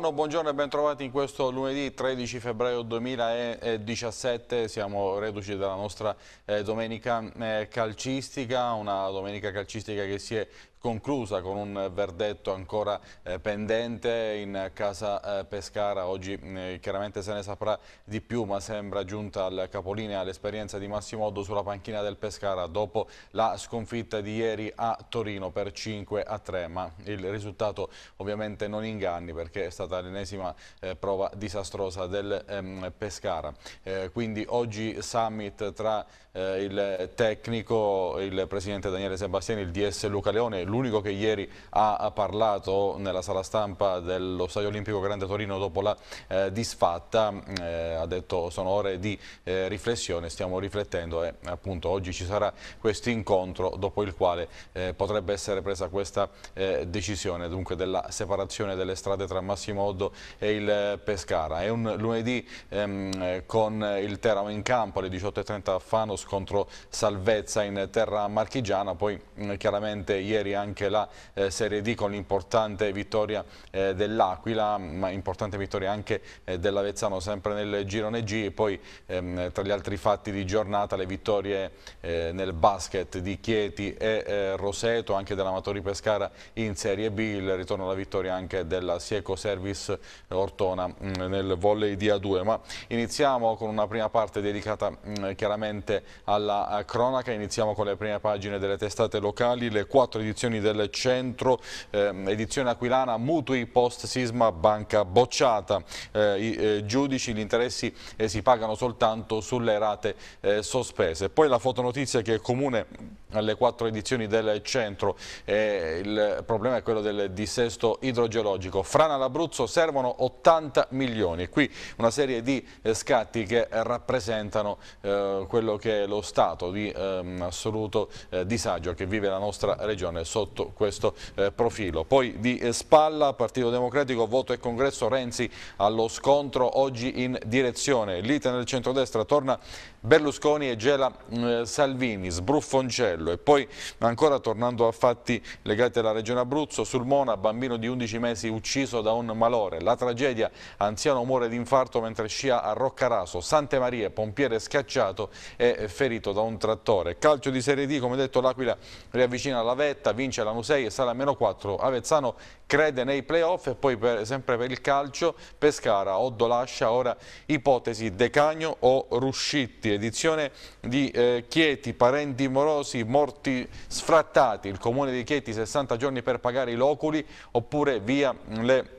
Buongiorno, buongiorno e bentrovati in questo lunedì 13 febbraio 2017, siamo reduci dalla nostra eh, domenica eh, calcistica, una domenica calcistica che si è conclusa con un verdetto ancora eh, pendente in casa eh, Pescara. Oggi eh, chiaramente se ne saprà di più, ma sembra giunta al capolinea l'esperienza di Massimo Oddo sulla panchina del Pescara dopo la sconfitta di ieri a Torino per 5 a 3, ma il risultato ovviamente non inganni perché è stata l'ennesima eh, prova disastrosa del ehm, Pescara. Eh, quindi oggi summit tra eh, il tecnico, il presidente Daniele Sebastiani, il DS Luca Leone, l'unico che ieri ha parlato nella sala stampa dello Stadio Olimpico Grande Torino dopo la eh, disfatta, eh, ha detto sono ore di eh, riflessione, stiamo riflettendo e appunto oggi ci sarà questo incontro dopo il quale eh, potrebbe essere presa questa eh, decisione dunque della separazione delle strade tra Massimo Oddo e il Pescara. È un lunedì ehm, con il Teramo in campo alle 18.30 a Fano scontro salvezza in terra marchigiana, poi chiaramente ieri anche la eh, Serie D con l'importante vittoria eh, dell'Aquila, ma importante vittoria anche eh, dell'Avezzano sempre nel girone G. E poi ehm, tra gli altri fatti di giornata le vittorie eh, nel basket di Chieti e eh, Roseto, anche dell'Amatori Pescara in Serie B, il ritorno alla vittoria anche della Sieco Service Ortona mh, nel volley di A2, ma iniziamo con una prima parte dedicata mh, chiaramente alla eh, cronaca. Iniziamo con le prime pagine delle testate locali, le quattro edizioni del centro, eh, edizione aquilana, mutui post sisma banca bocciata, eh, i eh, giudici, gli interessi eh, si pagano soltanto sulle rate eh, sospese. Poi la fotonotizia che è comune alle quattro edizioni del centro, il problema è quello del dissesto idrogeologico. Frana l'Abruzzo servono 80 milioni, qui una serie di scatti che rappresentano quello che lo stato di ehm, assoluto eh, disagio che vive la nostra regione sotto questo eh, profilo. Poi di eh, spalla, Partito Democratico, voto e congresso, Renzi allo scontro oggi in direzione. Lite nel centrodestra torna Berlusconi e gela eh, Salvini, sbruffoncello e poi ancora tornando a fatti legati alla regione Abruzzo, sul Mona bambino di 11 mesi ucciso da un malore, la tragedia anziano muore di infarto mentre scia a Roccaraso, Sante Marie, pompiere scacciato e ferito da un trattore. Calcio di Serie D, come detto l'Aquila riavvicina la vetta, vince la Nusei e sale a meno 4, Avezzano crede nei playoff e poi per, sempre per il calcio Pescara, Oddo lascia ora ipotesi Decagno o Ruscitti, edizione di eh, Chieti, parenti morosi, morti sfrattati, il comune di Chieti 60 giorni per pagare i loculi oppure via le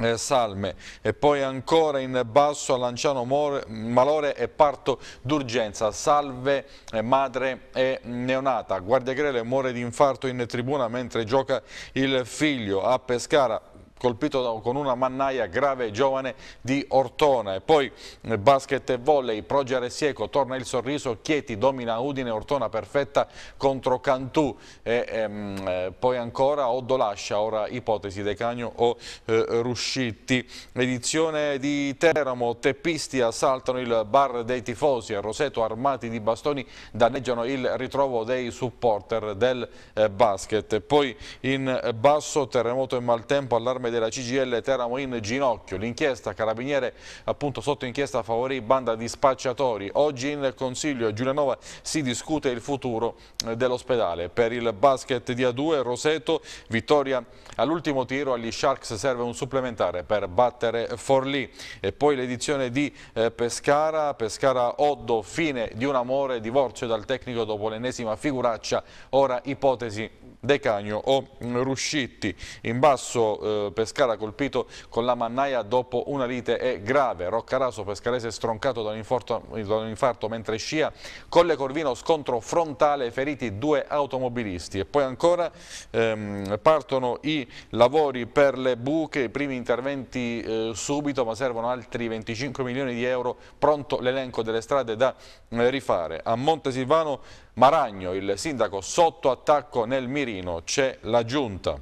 eh, salme. E poi ancora in basso a Lanciano More, malore e parto d'urgenza. Salve eh, madre e neonata. Guardia Grele muore di infarto in tribuna mentre gioca il figlio. A Pescara colpito da, con una mannaia grave giovane di Ortona e poi eh, basket e volley, Progere Sieco, torna il sorriso, Chieti domina Udine, Ortona perfetta contro Cantù e ehm, eh, poi ancora Oddo Lascia, ora ipotesi Decagno o eh, Ruscitti. Edizione di Teramo, teppisti assaltano il bar dei tifosi, a Roseto armati di bastoni danneggiano il ritrovo dei supporter del eh, basket. Poi in basso terremoto e maltempo allarme allarme della CGL Teramo in ginocchio. L'inchiesta Carabiniere appunto sotto inchiesta favorì banda di spacciatori. Oggi in Consiglio a Giulianova si discute il futuro eh, dell'ospedale. Per il basket di A2 Roseto, vittoria all'ultimo tiro, agli Sharks serve un supplementare per battere Forlì. E poi l'edizione di eh, Pescara, Pescara Oddo, fine di un amore, divorzio dal tecnico dopo l'ennesima figuraccia, ora ipotesi Decagno o Ruscitti. In basso eh, Pescara colpito con la mannaia dopo una lite è grave. Roccaraso pescarese stroncato da un, infarto, da un infarto mentre scia. Colle Corvino scontro frontale, feriti due automobilisti. E poi ancora ehm, partono i lavori per le buche, i primi interventi eh, subito ma servono altri 25 milioni di euro. Pronto l'elenco delle strade da eh, rifare. A Montesilvano Maragno, il sindaco sotto attacco nel mirino, c'è la giunta.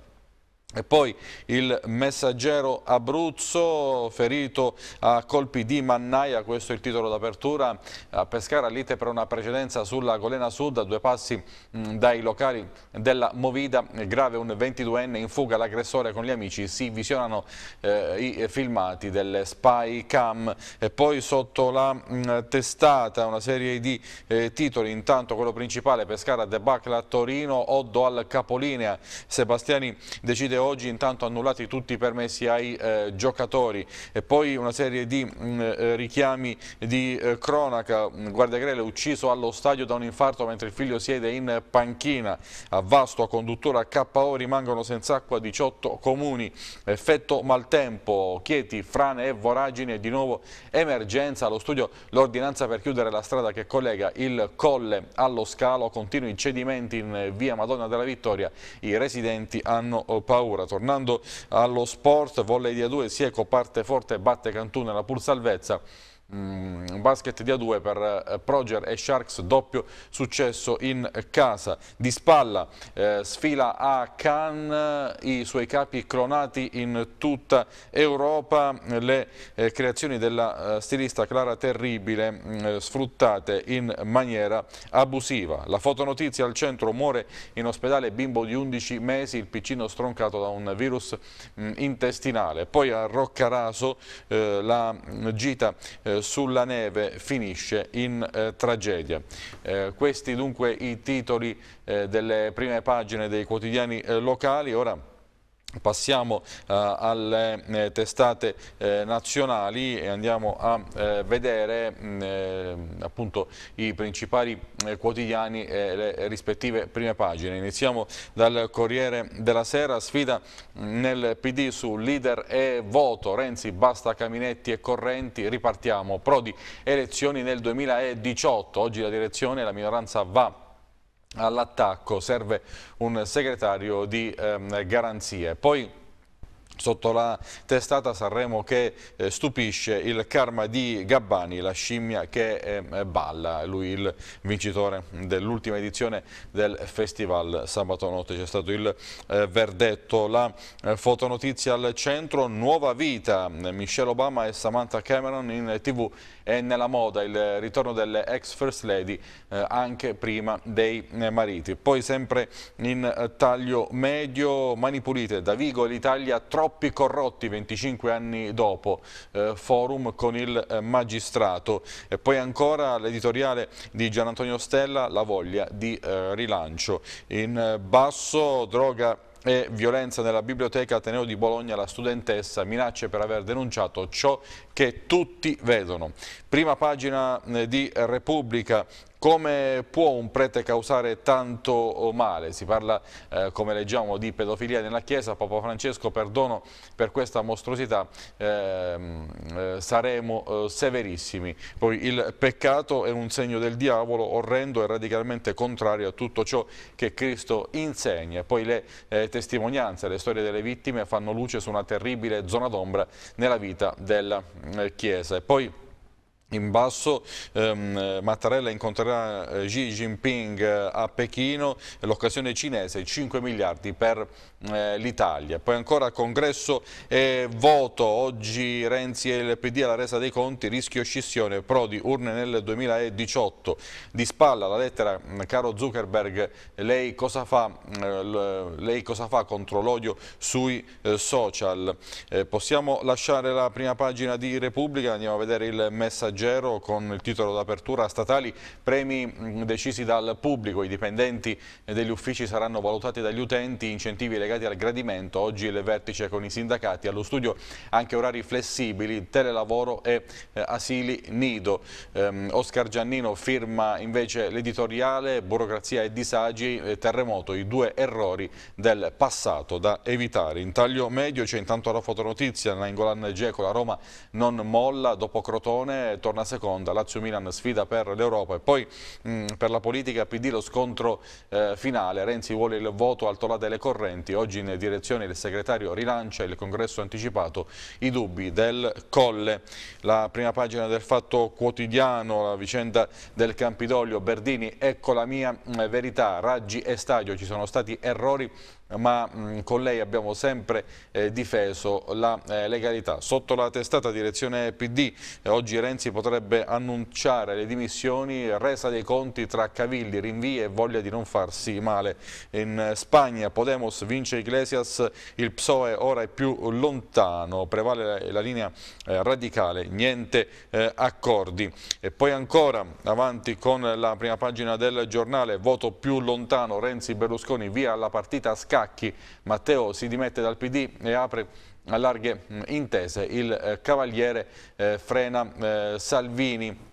E poi il messaggero Abruzzo, ferito a colpi di mannaia, questo è il titolo d'apertura, a Pescara lite per una precedenza sulla Golena Sud, a due passi dai locali della Movida, grave un 22enne in fuga, l'aggressore con gli amici, si visionano eh, i filmati delle spy cam. E poi sotto la mh, testata una serie di eh, titoli, intanto quello principale Pescara debacle a Torino, Oddo al capolinea, Sebastiani decide oggi intanto annullati tutti i permessi ai eh, giocatori. E poi una serie di mh, mm, eh, richiami di eh, cronaca, Guardia Grele ucciso allo stadio da un infarto mentre il figlio siede in panchina, a Vasto a conduttura a KO rimangono senza acqua 18 comuni, effetto maltempo, Chieti, frane e voragini e di nuovo emergenza, allo studio l'ordinanza per chiudere la strada che collega il Colle allo Scalo, continui cedimenti in via Madonna della Vittoria, i residenti hanno eh, paura paura. Tornando allo sport, volley di A2, Sieco parte forte, batte Cantù nella pur salvezza. Mm, basket di A2 per eh, Proger e Sharks, doppio successo in casa. Di spalla eh, sfila a Cannes, i suoi capi clonati in tutta Europa, le eh, creazioni della eh, stilista Clara Terribile mm, eh, sfruttate in maniera abusiva. La fotonotizia al centro muore in ospedale bimbo di 11 mesi, il piccino stroncato da un virus mm, intestinale. Poi a Roccaraso eh, la gita sulla neve finisce in eh, tragedia. Eh, questi dunque i titoli eh, delle prime pagine dei quotidiani eh, locali. Ora Passiamo uh, alle eh, testate eh, nazionali e andiamo a eh, vedere mh, eh, appunto i principali eh, quotidiani e le rispettive prime pagine. Iniziamo dal Corriere della Sera, sfida nel PD su leader e voto, Renzi basta Caminetti e Correnti, ripartiamo, Prodi elezioni nel 2018, oggi la direzione, la minoranza va all'attacco, serve un segretario di ehm, garanzie. Poi Sotto la testata Sanremo che eh, stupisce il karma di Gabbani, la scimmia che eh, balla, lui il vincitore dell'ultima edizione del festival. Sabato notte c'è stato il eh, verdetto, la eh, fotonotizia al centro, nuova vita, Michelle Obama e Samantha Cameron in tv e nella moda, il ritorno delle ex first lady eh, anche prima dei eh, mariti. Poi sempre in taglio medio, mani pulite, da Vigo l'Italia troppo troppi corrotti 25 anni dopo, eh, forum con il eh, magistrato e poi ancora l'editoriale di Gian Antonio Stella, la voglia di eh, rilancio. In basso droga e violenza nella biblioteca Ateneo di Bologna la studentessa minacce per aver denunciato ciò che tutti vedono. Prima pagina eh, di Repubblica, come può un prete causare tanto male? Si parla, eh, come leggiamo, di pedofilia nella Chiesa. Papa Francesco, perdono per questa mostruosità, ehm, eh, saremo eh, severissimi. Poi il peccato è un segno del diavolo, orrendo e radicalmente contrario a tutto ciò che Cristo insegna. Poi le eh, testimonianze, le storie delle vittime fanno luce su una terribile zona d'ombra nella vita della eh, Chiesa. E poi in basso ehm, Mattarella incontrerà eh, Xi Jinping eh, a Pechino, l'occasione cinese, 5 miliardi per eh, l'Italia. Poi ancora congresso e voto, oggi Renzi e il PD alla resa dei conti, rischio scissione, Prodi, urne nel 2018. Di spalla la lettera, mm, caro Zuckerberg, lei cosa fa, mm, lei cosa fa contro l'odio sui eh, social? Eh, possiamo lasciare la prima pagina di Repubblica, andiamo a vedere il messaggio Leggero con il titolo d'apertura statali, premi mm, decisi dal pubblico, i dipendenti degli uffici saranno valutati dagli utenti, incentivi legati al gradimento, oggi il vertice con i sindacati, allo studio anche orari flessibili, telelavoro e eh, asili nido. Um, Oscar Giannino firma invece l'editoriale, burocrazia e disagi, terremoto, i due errori del passato da evitare. In taglio medio c'è intanto la fotonotizia, Nainggolan Geco, la Roma non molla, dopo Crotone torna seconda, Lazio-Milan sfida per l'Europa e poi mh, mm, per la politica PD lo scontro eh, finale, Renzi vuole il voto alto là delle correnti, oggi in direzione il segretario rilancia il congresso anticipato, i dubbi del Colle, la prima pagina del Fatto Quotidiano, la vicenda del Campidoglio, Berdini, ecco la mia mm, verità, Raggi e Stadio, ci sono stati errori ma mh, con lei abbiamo sempre eh, difeso la eh, legalità. Sotto la testata direzione PD eh, oggi Renzi potrebbe annunciare le dimissioni, resa dei conti tra cavilli, rinvii e voglia di non farsi male. In Spagna Podemos vince Iglesias, il PSOE ora è più lontano, prevale la linea eh, radicale, niente eh, accordi. E poi ancora avanti con la prima pagina del giornale, voto più lontano, Renzi-Berlusconi via alla partita a scacchi, Matteo si dimette dal PD e apre a larghe intese, il eh, Cavaliere eh, frena eh, Salvini.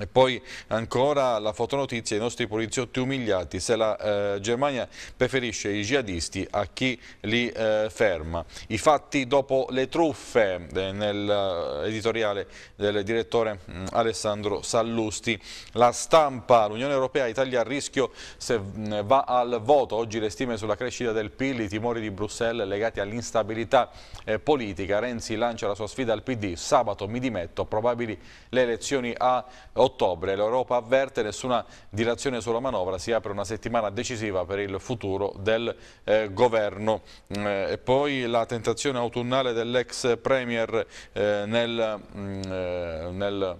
E poi ancora la fotonotizia, i nostri poliziotti umiliati, se la eh, Germania preferisce i jihadisti a chi li eh, ferma. I fatti dopo le truffe eh, nell'editoriale del direttore mm, Alessandro Sallusti. La stampa, l'Unione Europea, Italia a rischio se mm, va al voto. Oggi le stime sulla crescita del PIL, i timori di Bruxelles legati all'instabilità eh, politica. Renzi lancia la sua sfida al PD, sabato mi dimetto, probabili le elezioni a ottobre. L'Europa avverte nessuna dilazione sulla manovra, si apre una settimana decisiva per il futuro del eh, governo. Eh, e poi la tentazione autunnale dell'ex Premier eh, nel, mm, eh, nel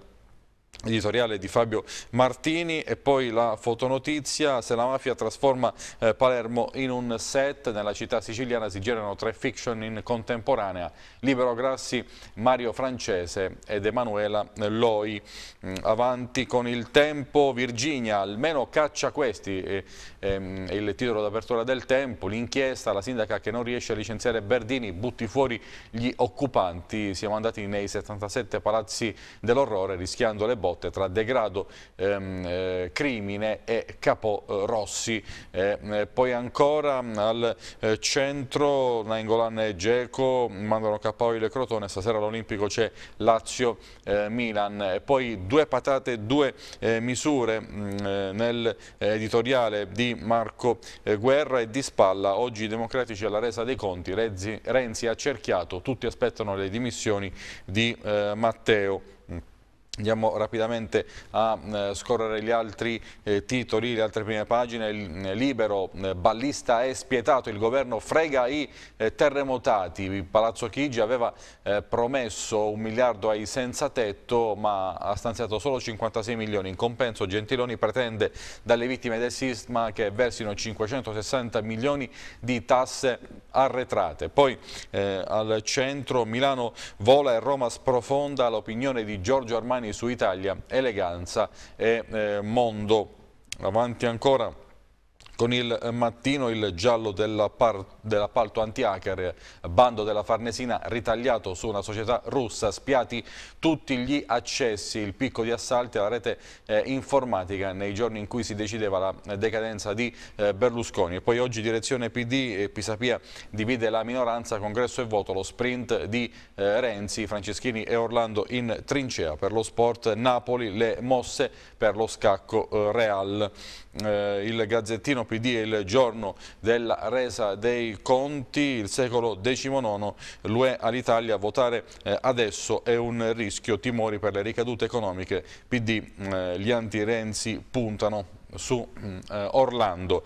editoriale di Fabio Martini e poi la fotonotizia se la mafia trasforma eh, Palermo in un set nella città siciliana si girano tre fiction in contemporanea Libero Grassi, Mario Francese ed Emanuela Loi. Mm, avanti con il tempo Virginia almeno caccia questi è, è, è il titolo d'apertura del tempo l'inchiesta la sindaca che non riesce a licenziare Berdini butti fuori gli occupanti siamo andati nei 77 palazzi dell'orrore rischiando le botte lotte tra degrado, ehm, eh, crimine e Capo eh, Rossi. Eh, poi ancora al eh, centro Nainggolan e Geco mandano KO il Crotone, stasera all'Olimpico c'è Lazio-Milan. e poi due patate, due eh, misure mh, mm, nell'editoriale di Marco Guerra e di Spalla. Oggi i democratici alla resa dei conti, Renzi, Renzi ha cerchiato, tutti aspettano le dimissioni di Matteo. Andiamo rapidamente a eh, scorrere gli altri eh, titoli, le altre prime pagine, il eh, libero, eh, ballista è spietato, il governo frega i eh, terremotati, Palazzo Chigi aveva eh, promesso un miliardo ai senza tetto ma ha stanziato solo 56 milioni, in compenso Gentiloni pretende dalle vittime del sisma che versino 560 milioni di tasse arretrate. Poi al centro Milano vola e Roma sprofonda l'opinione di Giorgio Armani domani su Italia, eleganza e eh, mondo. Avanti ancora con il mattino il giallo dell'appalto anti-hacker, bando della Farnesina ritagliato su una società russa, spiati tutti gli accessi, il picco di assalti alla rete eh, informatica nei giorni in cui si decideva la decadenza di eh, Berlusconi. E poi oggi direzione PD, e Pisapia divide la minoranza, congresso e voto, lo sprint di eh, Renzi, Franceschini e Orlando in trincea per lo sport, Napoli, le mosse per lo scacco eh, Real. Eh, il Gazzettino PD è il giorno della resa dei conti, il secolo XIX, l'UE all'Italia, votare eh, adesso è un rischio, timori per le ricadute economiche, PD, eh, gli anti-Renzi puntano su mm, eh, Orlando.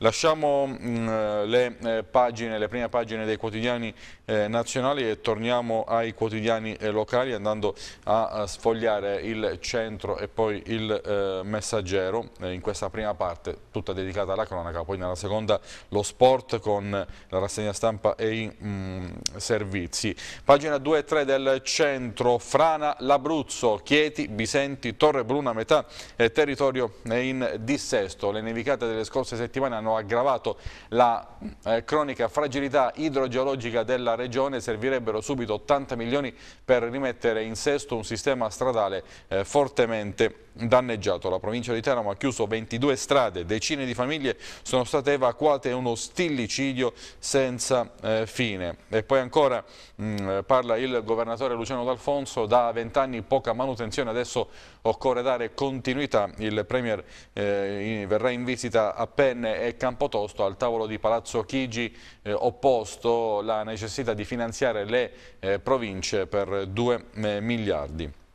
Lasciamo mh, mm, le, eh, pagine, le prime pagine dei quotidiani eh, nazionali e torniamo ai quotidiani eh, locali andando a, a, sfogliare il centro e poi il eh, messaggero eh, in questa prima parte tutta dedicata alla cronaca, poi nella seconda lo sport con la rassegna stampa e i mh, mm, servizi. Pagina 2 e 3 del centro, Frana, l'Abruzzo, Chieti, Bisenti, Torre Bruna, metà territorio in dissesto. Le nevicate delle scorse settimane hanno aggravato la eh, cronica fragilità idrogeologica della regione, servirebbero subito 80 milioni per rimettere in sesto un sistema stradale eh, fortemente danneggiato. La provincia di Teramo ha chiuso 22 strade, decine di famiglie sono state evacuate uno stillicidio senza eh, fine. E poi ancora mh, mm, parla il governatore Luciano D'Alfonso, da vent'anni poca manutenzione, adesso occorre dare continuità. Il Premier eh, verrà in visita a Penne e Campotosto al tavolo di Palazzo Chigi, eh, opposto la necessità di finanziare le eh, province per 2 eh, miliardi.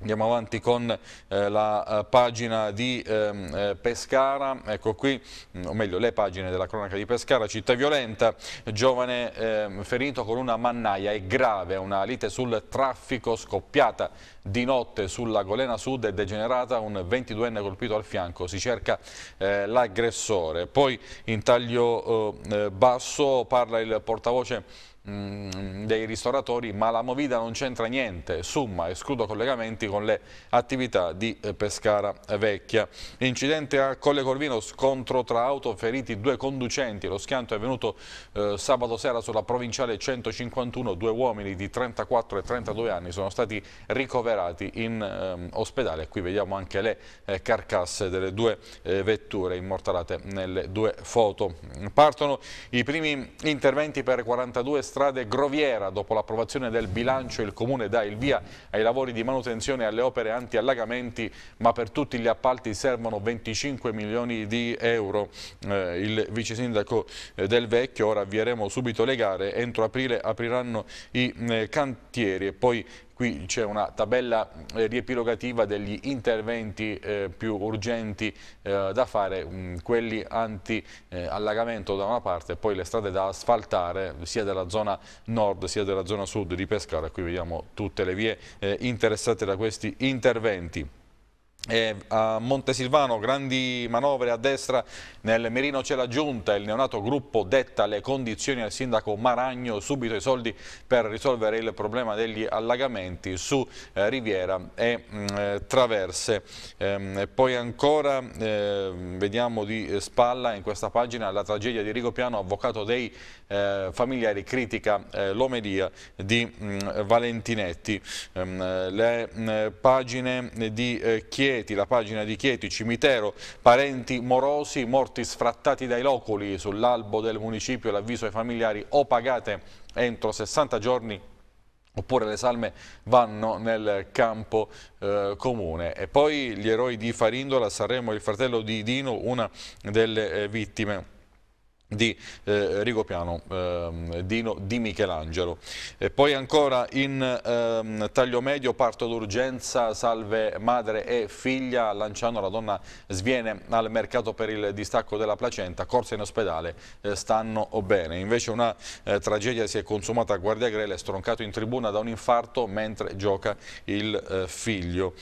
Andiamo avanti con eh, la uh, pagina di ehm, eh, Pescara, ecco qui, mm, o meglio le pagine della cronaca di Pescara, città violenta, giovane eh, ferito con una mannaia, è grave, una lite sul traffico scoppiata di notte sulla Golena Sud è degenerata, un 22enne colpito al fianco, si cerca eh, l'aggressore. Poi in taglio eh, basso parla il portavoce Mm, dei ristoratori ma la Movida non c'entra niente, Summa escludo collegamenti con le attività di eh, Pescara Vecchia. Incidente a Colle Corvino, scontro tra auto, feriti due conducenti, lo schianto è avvenuto eh, sabato sera sulla provinciale 151, due uomini di 34 e 32 anni sono stati ricoverati in eh, ospedale, qui vediamo anche le eh, carcasse delle due eh, vetture immortalate nelle due foto. Partono i primi interventi per 42 strade Groviera, dopo l'approvazione del bilancio il Comune dà il via ai lavori di manutenzione e alle opere anti-allagamenti, ma per tutti gli appalti servono 25 milioni di euro. Eh, il vice sindaco eh, del Vecchio, ora avvieremo subito le gare, entro aprile apriranno i eh, cantieri e poi Qui c'è una tabella eh, riepilogativa degli interventi eh, più urgenti eh, da fare, mh, mm, quelli anti-allagamento da una parte e poi le strade da asfaltare sia della zona nord sia della zona sud di Pescara. Qui vediamo tutte le vie eh, interessate da questi interventi. E a Montesilvano grandi manovre a destra, nel Merino c'è la giunta, il neonato gruppo detta le condizioni al sindaco Maragno, subito i soldi per risolvere il problema degli allagamenti su eh, Riviera e mh, mm, eh, Traverse. Ehm, e poi ancora eh, vediamo di spalla in questa pagina la tragedia di Rigopiano, avvocato dei eh, familiari critica eh, l'omelia di mh, mm, Valentinetti. Ehm, le mh, mm, pagine di Chiesa Chieti, la pagina di Chieti, cimitero, parenti morosi, morti sfrattati dai loculi sull'albo del municipio, l'avviso ai familiari o pagate entro 60 giorni oppure le salme vanno nel campo eh, comune. E poi gli eroi di Farindola, Sanremo, il fratello di Dino, una delle eh, vittime di eh, Rigopiano, eh, Dino di Michelangelo. E poi ancora in eh, taglio medio parto d'urgenza, salve madre e figlia, a Lanciano la donna sviene al mercato per il distacco della placenta, corsa in ospedale, eh, stanno bene. Invece una eh, tragedia si è consumata a Guardia Grele, stroncato in tribuna da un infarto mentre gioca il eh, figlio.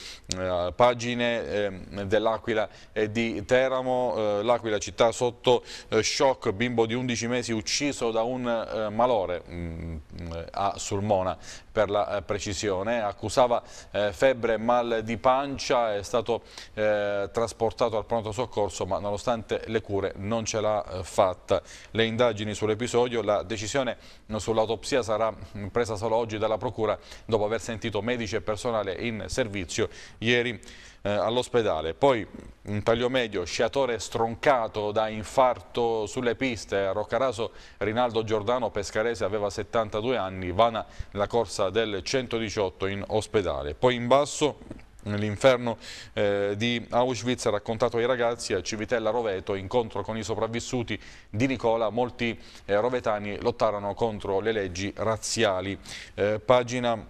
pagine ehm, dell'Aquila e di Teramo, l'Aquila città sotto shock, bimbo di 11 mesi ucciso da un eh, malore mh, mm, a Sulmona per la eh, precisione, accusava eh, febbre e mal di pancia, è stato eh, trasportato al pronto soccorso ma nonostante le cure non ce l'ha eh, fatta. Le indagini sull'episodio, la decisione sull'autopsia sarà mm, presa solo oggi dalla Procura dopo aver sentito medici e personale in servizio ieri eh, all'ospedale. Poi un taglio medio, sciatore stroncato da infarto sulle piste a Roccaraso, Rinaldo Giordano Pescarese aveva 72 anni, vana la corsa del 118 in ospedale. Poi in basso L'inferno eh, di Auschwitz raccontato ai ragazzi a Civitella Roveto, incontro con i sopravvissuti di Nicola, molti eh, rovetani lottarono contro le leggi razziali. Eh, pagina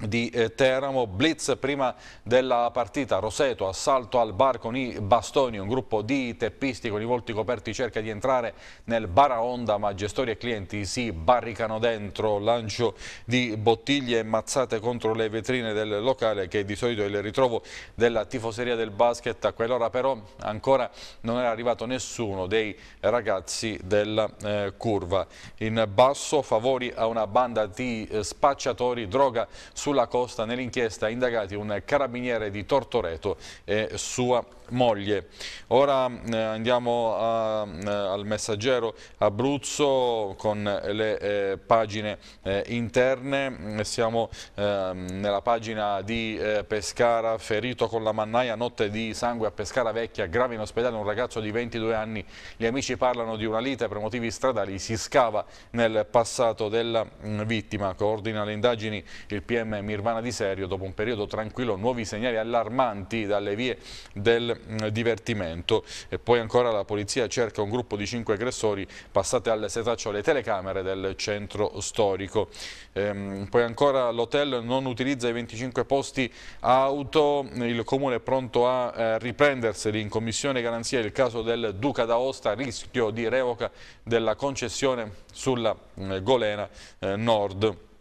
di eh, Teramo, blitz prima della partita, Roseto, assalto al bar con i bastoni, un gruppo di teppisti con i volti coperti cerca di entrare nel bar a onda ma gestori e clienti si barricano dentro, lancio di bottiglie e mazzate contro le vetrine del locale che di solito è il ritrovo della tifoseria del basket, a quell'ora però ancora non era arrivato nessuno dei ragazzi della eh, curva. In basso favori a una banda di eh, spacciatori, droga sulla costa nell'inchiesta indagati un carabiniere di Tortoreto e sua moglie. Ora eh, andiamo a, eh, al messaggero Abruzzo con le eh, pagine eh, interne, siamo ehm, nella pagina di eh, Pescara, ferito con la mannaia, notte di sangue a Pescara Vecchia, grave in ospedale un ragazzo di 22 anni, gli amici parlano di una lite per motivi stradali, si scava nel passato della mh, mm, vittima, coordina le indagini il PM Mirvana di Serio. Dopo un periodo tranquillo nuovi segnali allarmanti dalle vie del mm, divertimento. E poi ancora la polizia cerca un gruppo di cinque aggressori passate alle setaccio le telecamere del centro storico. Ehm, poi ancora l'hotel non utilizza i 25 posti auto. Il comune è pronto a eh, riprenderseli. In commissione garanzia il caso del Duca d'Aosta rischio di revoca della concessione sulla eh, Golena eh, Nord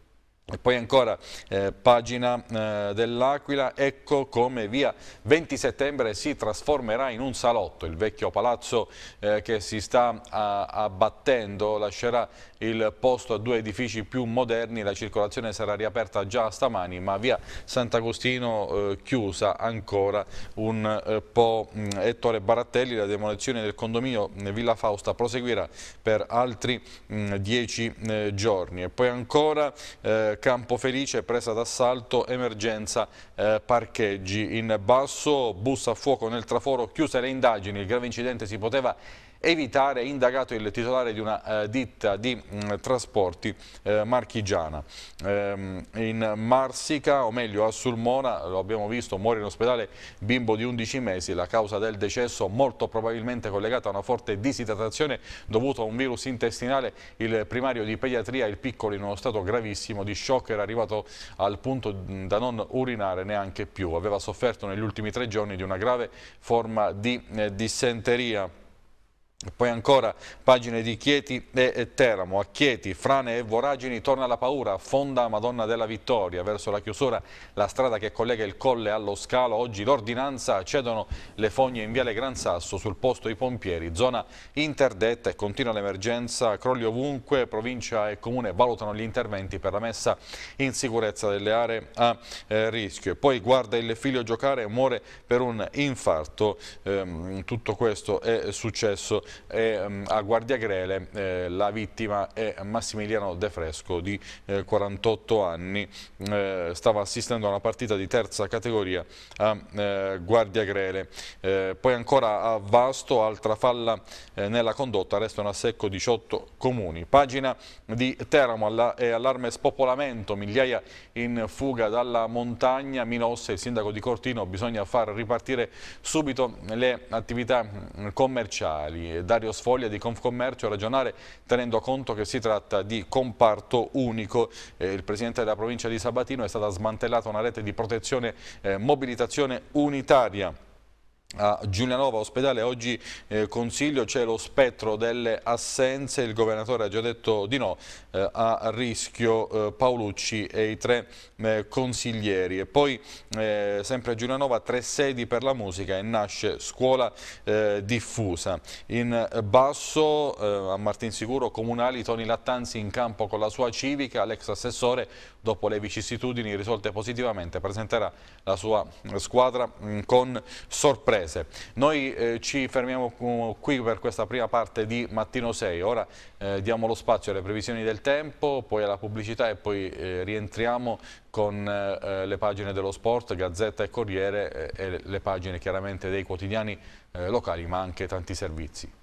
e poi ancora eh, pagina eh, dell'Aquila, ecco come via 20 settembre si trasformerà in un salotto. Il vecchio palazzo eh, che si sta a, abbattendo lascerà il posto a due edifici più moderni, la circolazione sarà riaperta già stamani, ma via Sant'Agostino eh, chiusa ancora un eh, po'. Ettore Barattelli, la demolizione del condominio Villa Fausta proseguirà per altri mh, dieci eh, giorni. E poi ancora Campo Felice, presa d'assalto, emergenza eh, parcheggi. In basso, bus a fuoco nel traforo, chiuse le indagini, il grave incidente si poteva evitare, indagato il titolare di una eh, ditta di mh, mm, trasporti eh, marchigiana. Ehm, in Marsica, o meglio a Sulmona, lo abbiamo visto, muore in ospedale bimbo di 11 mesi, la causa del decesso molto probabilmente collegata a una forte disidratazione dovuta a un virus intestinale, il primario di pediatria, il piccolo in uno stato gravissimo di shock era arrivato al punto da non urinare neanche più, aveva sofferto negli ultimi tre giorni di una grave forma di eh, dissenteria. Poi ancora pagine di Chieti e Teramo, a Chieti, frane e voragini, torna la paura, fonda Madonna della Vittoria, verso la chiusura la strada che collega il colle allo scalo, oggi l'ordinanza, cedono le fogne in viale Gran Sasso sul posto i pompieri, zona interdetta e continua l'emergenza, crolli ovunque, provincia e comune valutano gli interventi per la messa in sicurezza delle aree a eh, rischio. E poi guarda il figlio giocare, muore per un infarto, ehm, tutto questo è successo e, um, a Guardiagrele eh, la vittima è Massimiliano De Fresco di eh, 48 anni, eh, stava assistendo a una partita di terza categoria a eh, Guardiagrele. Eh, poi ancora a Vasto, altra falla eh, nella condotta, restano a secco 18 comuni. Pagina di Teramo e allarme spopolamento, migliaia in fuga dalla montagna, Minosse, il sindaco di Cortino, bisogna far ripartire subito le attività mm, Dario Sfoglia di Confcommercio a ragionare tenendo conto che si tratta di comparto unico. Eh, il Presidente della provincia di Sabatino è stata smantellata una rete di protezione eh, mobilitazione unitaria a Giulianova ospedale oggi eh, consiglio c'è lo spettro delle assenze. Il governatore ha già detto di no eh, a rischio eh, Paolucci e i tre eh, consiglieri. E poi eh, sempre a Giulianova tre sedi per la musica e nasce scuola eh, diffusa. In basso a Martinsicuro comunali Toni Lattanzi in campo con la sua civica l'ex assessore dopo le vicissitudini risolte positivamente presenterà la sua squadra mh, mm, con sorpresa imprese. Noi eh, ci fermiamo qui per questa prima parte di Mattino 6, ora eh, diamo lo spazio alle previsioni del tempo, poi alla pubblicità e poi eh, rientriamo con eh, le pagine dello sport, Gazzetta e Corriere eh, e le pagine chiaramente dei quotidiani eh, locali ma anche tanti servizi.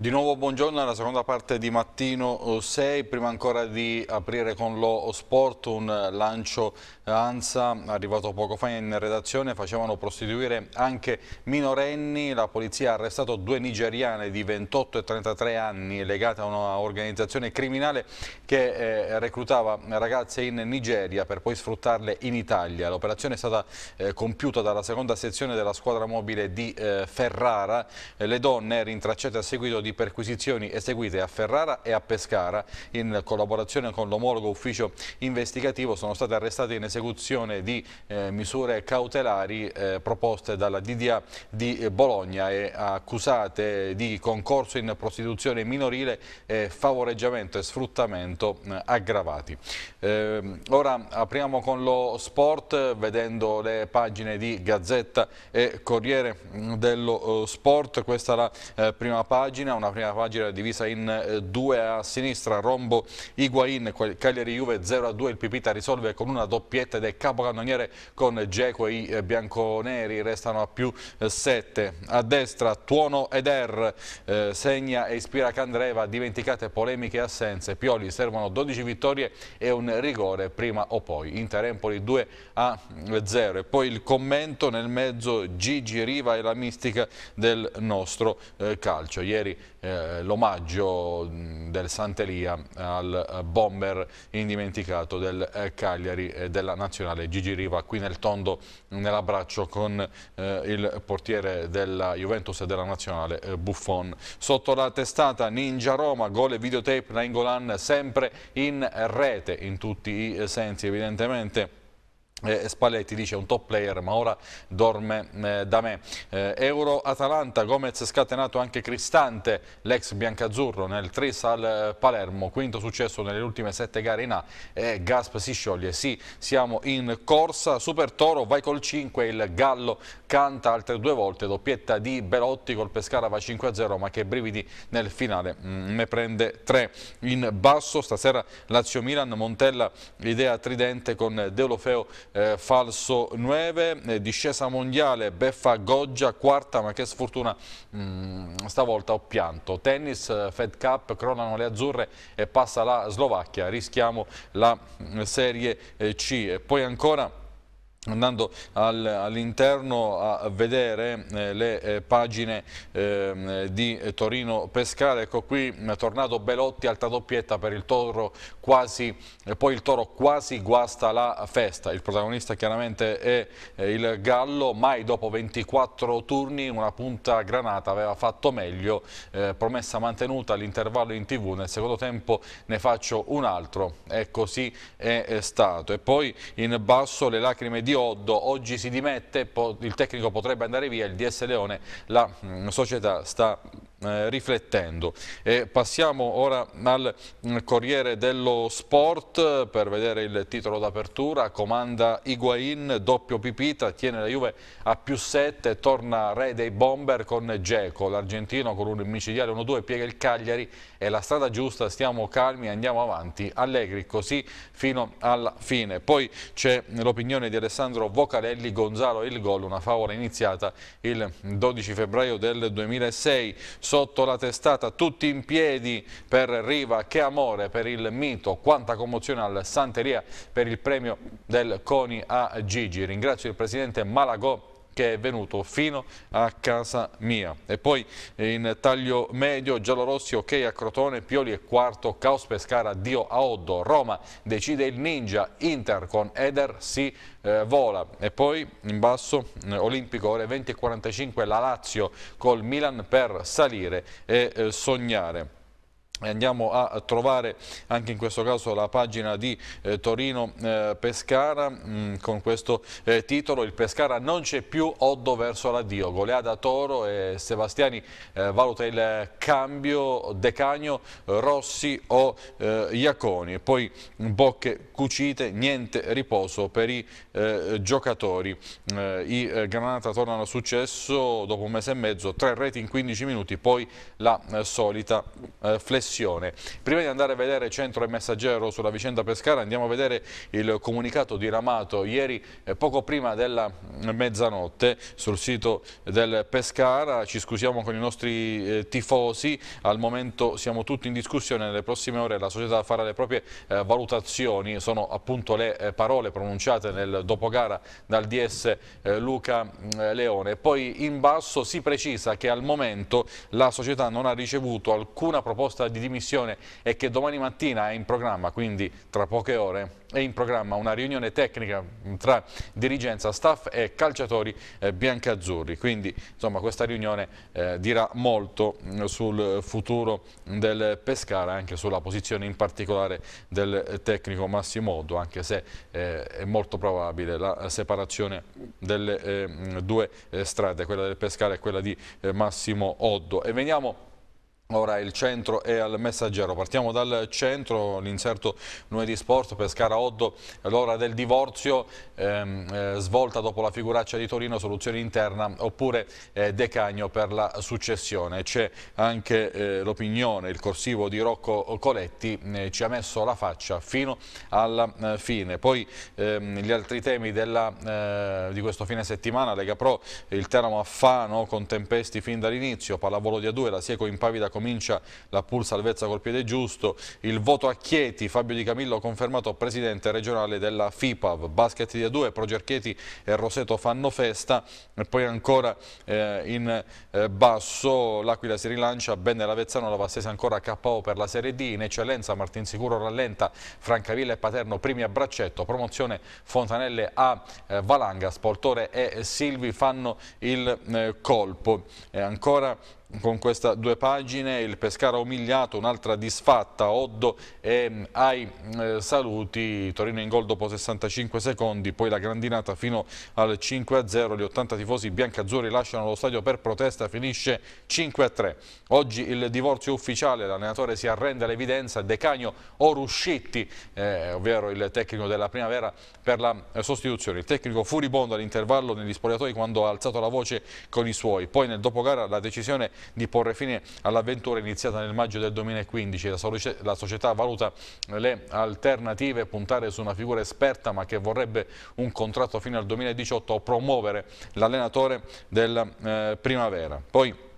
Di nuovo buongiorno nella seconda parte di Mattino 6, prima ancora di aprire con lo sport un lancio ANSA arrivato poco fa in redazione, facevano prostituire anche minorenni, la polizia ha arrestato due nigeriane di 28 e 33 anni legate a un'organizzazione criminale che eh, reclutava ragazze in Nigeria per poi sfruttarle in Italia. L'operazione è stata eh, compiuta dalla seconda sezione della squadra mobile di eh, Ferrara, le donne rintracciate a seguito di di perquisizioni eseguite a Ferrara e a Pescara in collaborazione con l'omologo ufficio investigativo sono state arrestate in esecuzione di eh, misure cautelari eh, proposte dalla DDA di Bologna e accusate di concorso in prostituzione minorile e favoreggiamento e sfruttamento eh, aggravati. Ehm, ora apriamo con lo sport vedendo le pagine di Gazzetta e Corriere dello eh, Sport, questa è la eh, prima pagina, una prima pagina divisa in eh, due a sinistra, Rombo Higuain, Cagliari Juve 0-2, il Pipita risolve con una doppietta ed è capocannoniere con Geco e i eh, bianconeri, restano a più 7. A destra Tuono Eder eh, segna e ispira Candreva, dimenticate polemiche e assenze, Pioli servono 12 vittorie e un rigore prima o poi. Inter Empoli 2 a 0 e poi il commento nel mezzo Gigi Riva e la mistica del nostro eh, calcio. Ieri eh, l'omaggio del Sant'Elia al eh, bomber indimenticato del eh, Cagliari e della nazionale Gigi Riva qui nel tondo nell'abbraccio con eh, il portiere della Juventus e della nazionale Buffon. Sotto la testata Ninja Roma, gol e videotape Nainggolan sempre in rete in tutti i sensi evidentemente eh, Spalletti dice un top player ma ora dorme eh, da me. Eh, Euro-Atalanta, Gomez scatenato anche Cristante l'ex biancazzurro nel tris al eh, Palermo quinto successo nelle ultime sette gare in A Gasp si scioglie. Sì, siamo in corsa Super Toro, vai col 5 il Gallo canta altre due volte doppietta di Belotti col Pescara va 5-0 ma che brividi nel finale mm, ne prende 3 in basso stasera Lazio-Milan, Montella idea tridente con Deulofeo eh, falso 9, eh, discesa mondiale, beffa Goggia, quarta ma che sfortuna. Mm, stavolta ho pianto. Tennis, eh, Fed Cup, cronano le azzurre e passa la Slovacchia, rischiamo la mm, Serie C. E poi ancora andando al, all'interno a vedere eh, le eh, pagine eh, di Torino Pescara ecco qui è tornato Belotti alta doppietta per il Toro quasi poi il Toro quasi guasta la festa. Il protagonista chiaramente è il Gallo mai dopo 24 turni una punta granata aveva fatto meglio eh, promessa mantenuta all'intervallo in tv nel secondo tempo ne faccio un altro. E così è stato. E poi in basso le lacrime di di Oddo, oggi si dimette, il tecnico potrebbe andare via, il DS Leone, la mm, società sta eh, riflettendo. E passiamo ora al mm, Corriere dello Sport per vedere il titolo d'apertura, comanda Higuain, doppio pipita, tiene la Juve a più 7, torna re dei bomber con Geco, l'argentino con un micidiale 1-2 piega il Cagliari, è la strada giusta, stiamo calmi, andiamo avanti, allegri così fino alla fine. Poi c'è l'opinione di Alessandro Vocalelli, Gonzalo il gol, una favola iniziata il 12 febbraio del 2006 sotto la testata, tutti in piedi per Riva, che amore per il mito, quanta commozione al Santeria per il premio del CONI a Gigi. Ringrazio il presidente Malagò che è venuto fino a casa mia. E poi in taglio medio, giallorossi ok a Crotone, Pioli è quarto, Caos Pescara, Dio a Oddo, Roma decide il Ninja, Inter con Eder si eh, vola. E poi in basso, eh, Olimpico, ore 20 e 45, la Lazio col Milan per salire e eh, sognare andiamo a trovare anche in questo caso la pagina di eh, Torino eh, mm, con questo eh, titolo il Pescara non c'è più Oddo verso l'addio goleada Toro e Sebastiani eh, valuta il cambio Decagno Rossi o eh, Iaconi. Poi bocche cucite niente riposo per i eh, giocatori. I Granata tornano a successo dopo un mese e mezzo tre reti in 15 minuti poi la solita flessione pressione. Prima di andare a vedere centro e messaggero sulla vicenda Pescara andiamo a vedere il comunicato diramato ieri eh, poco prima della mezzanotte sul sito del Pescara. Ci scusiamo con i nostri eh, tifosi, al momento siamo tutti in discussione, nelle prossime ore la società farà le proprie eh, valutazioni, sono appunto le parole pronunciate nel dopogara dal DS Luca eh, Leone. Poi in basso si precisa che al momento la società non ha ricevuto alcuna proposta di dimissione e che domani mattina è in programma, quindi tra poche ore, è in programma una riunione tecnica tra dirigenza, staff e calciatori eh, biancazzurri. Quindi insomma questa riunione eh, dirà molto mm, sul futuro del Pescara, anche sulla posizione in particolare del tecnico Massimo Oddo, anche se eh, è molto probabile la separazione delle eh, due eh, strade, quella del Pescara e quella di eh, Massimo Oddo. E veniamo Ora il centro è al messaggero, partiamo dal centro, l'inserto lunedì sport, Pescara Oddo, l'ora del divorzio, ehm, eh, svolta dopo la figuraccia di Torino, soluzione interna oppure eh, Decagno per la successione. C'è anche eh, l'opinione, il corsivo di Rocco Coletti eh, ci ha messo la faccia fino alla eh, fine. Poi ehm, gli altri temi della, eh, di questo fine settimana, Lega Pro, il Teramo a Fano con tempesti fin dall'inizio, pallavolo di A2, la Sieco impavida con comincia la pool salvezza col piede giusto, il voto a Chieti, Fabio Di Camillo confermato presidente regionale della FIPAV, basket di A2, Progerchieti e Roseto fanno festa. E poi ancora eh, in eh, basso l'Aquila si rilancia, bene l'Avezzano, la Vastese ancora KO per la Serie D, in eccellenza Martin Sicuro rallenta, Francavilla e Paterno primi a braccetto, promozione Fontanelle a eh, Valanga, Spoltore e Silvi fanno il eh, colpo. E ancora con queste due pagine, il Pescara umiliato, un'altra disfatta, Oddo e ai eh, saluti, Torino in gol dopo 65 secondi, poi la grandinata fino al 5-0, gli 80 tifosi biancazzurri lasciano lo stadio per protesta, finisce 5-3. Oggi il divorzio ufficiale, l'allenatore si arrende all'evidenza, Decagno o Ruscitti, eh, ovvero il tecnico della primavera per la eh, sostituzione. Il tecnico furibondo all'intervallo negli spogliatoi quando ha alzato la voce con i suoi, poi nel dopogara la decisione di porre fine all'avventura iniziata nel maggio del 2015. La società valuta le alternative, puntare su una figura esperta ma che vorrebbe un contratto fino al 2018 o promuovere l'allenatore della eh, primavera. Poi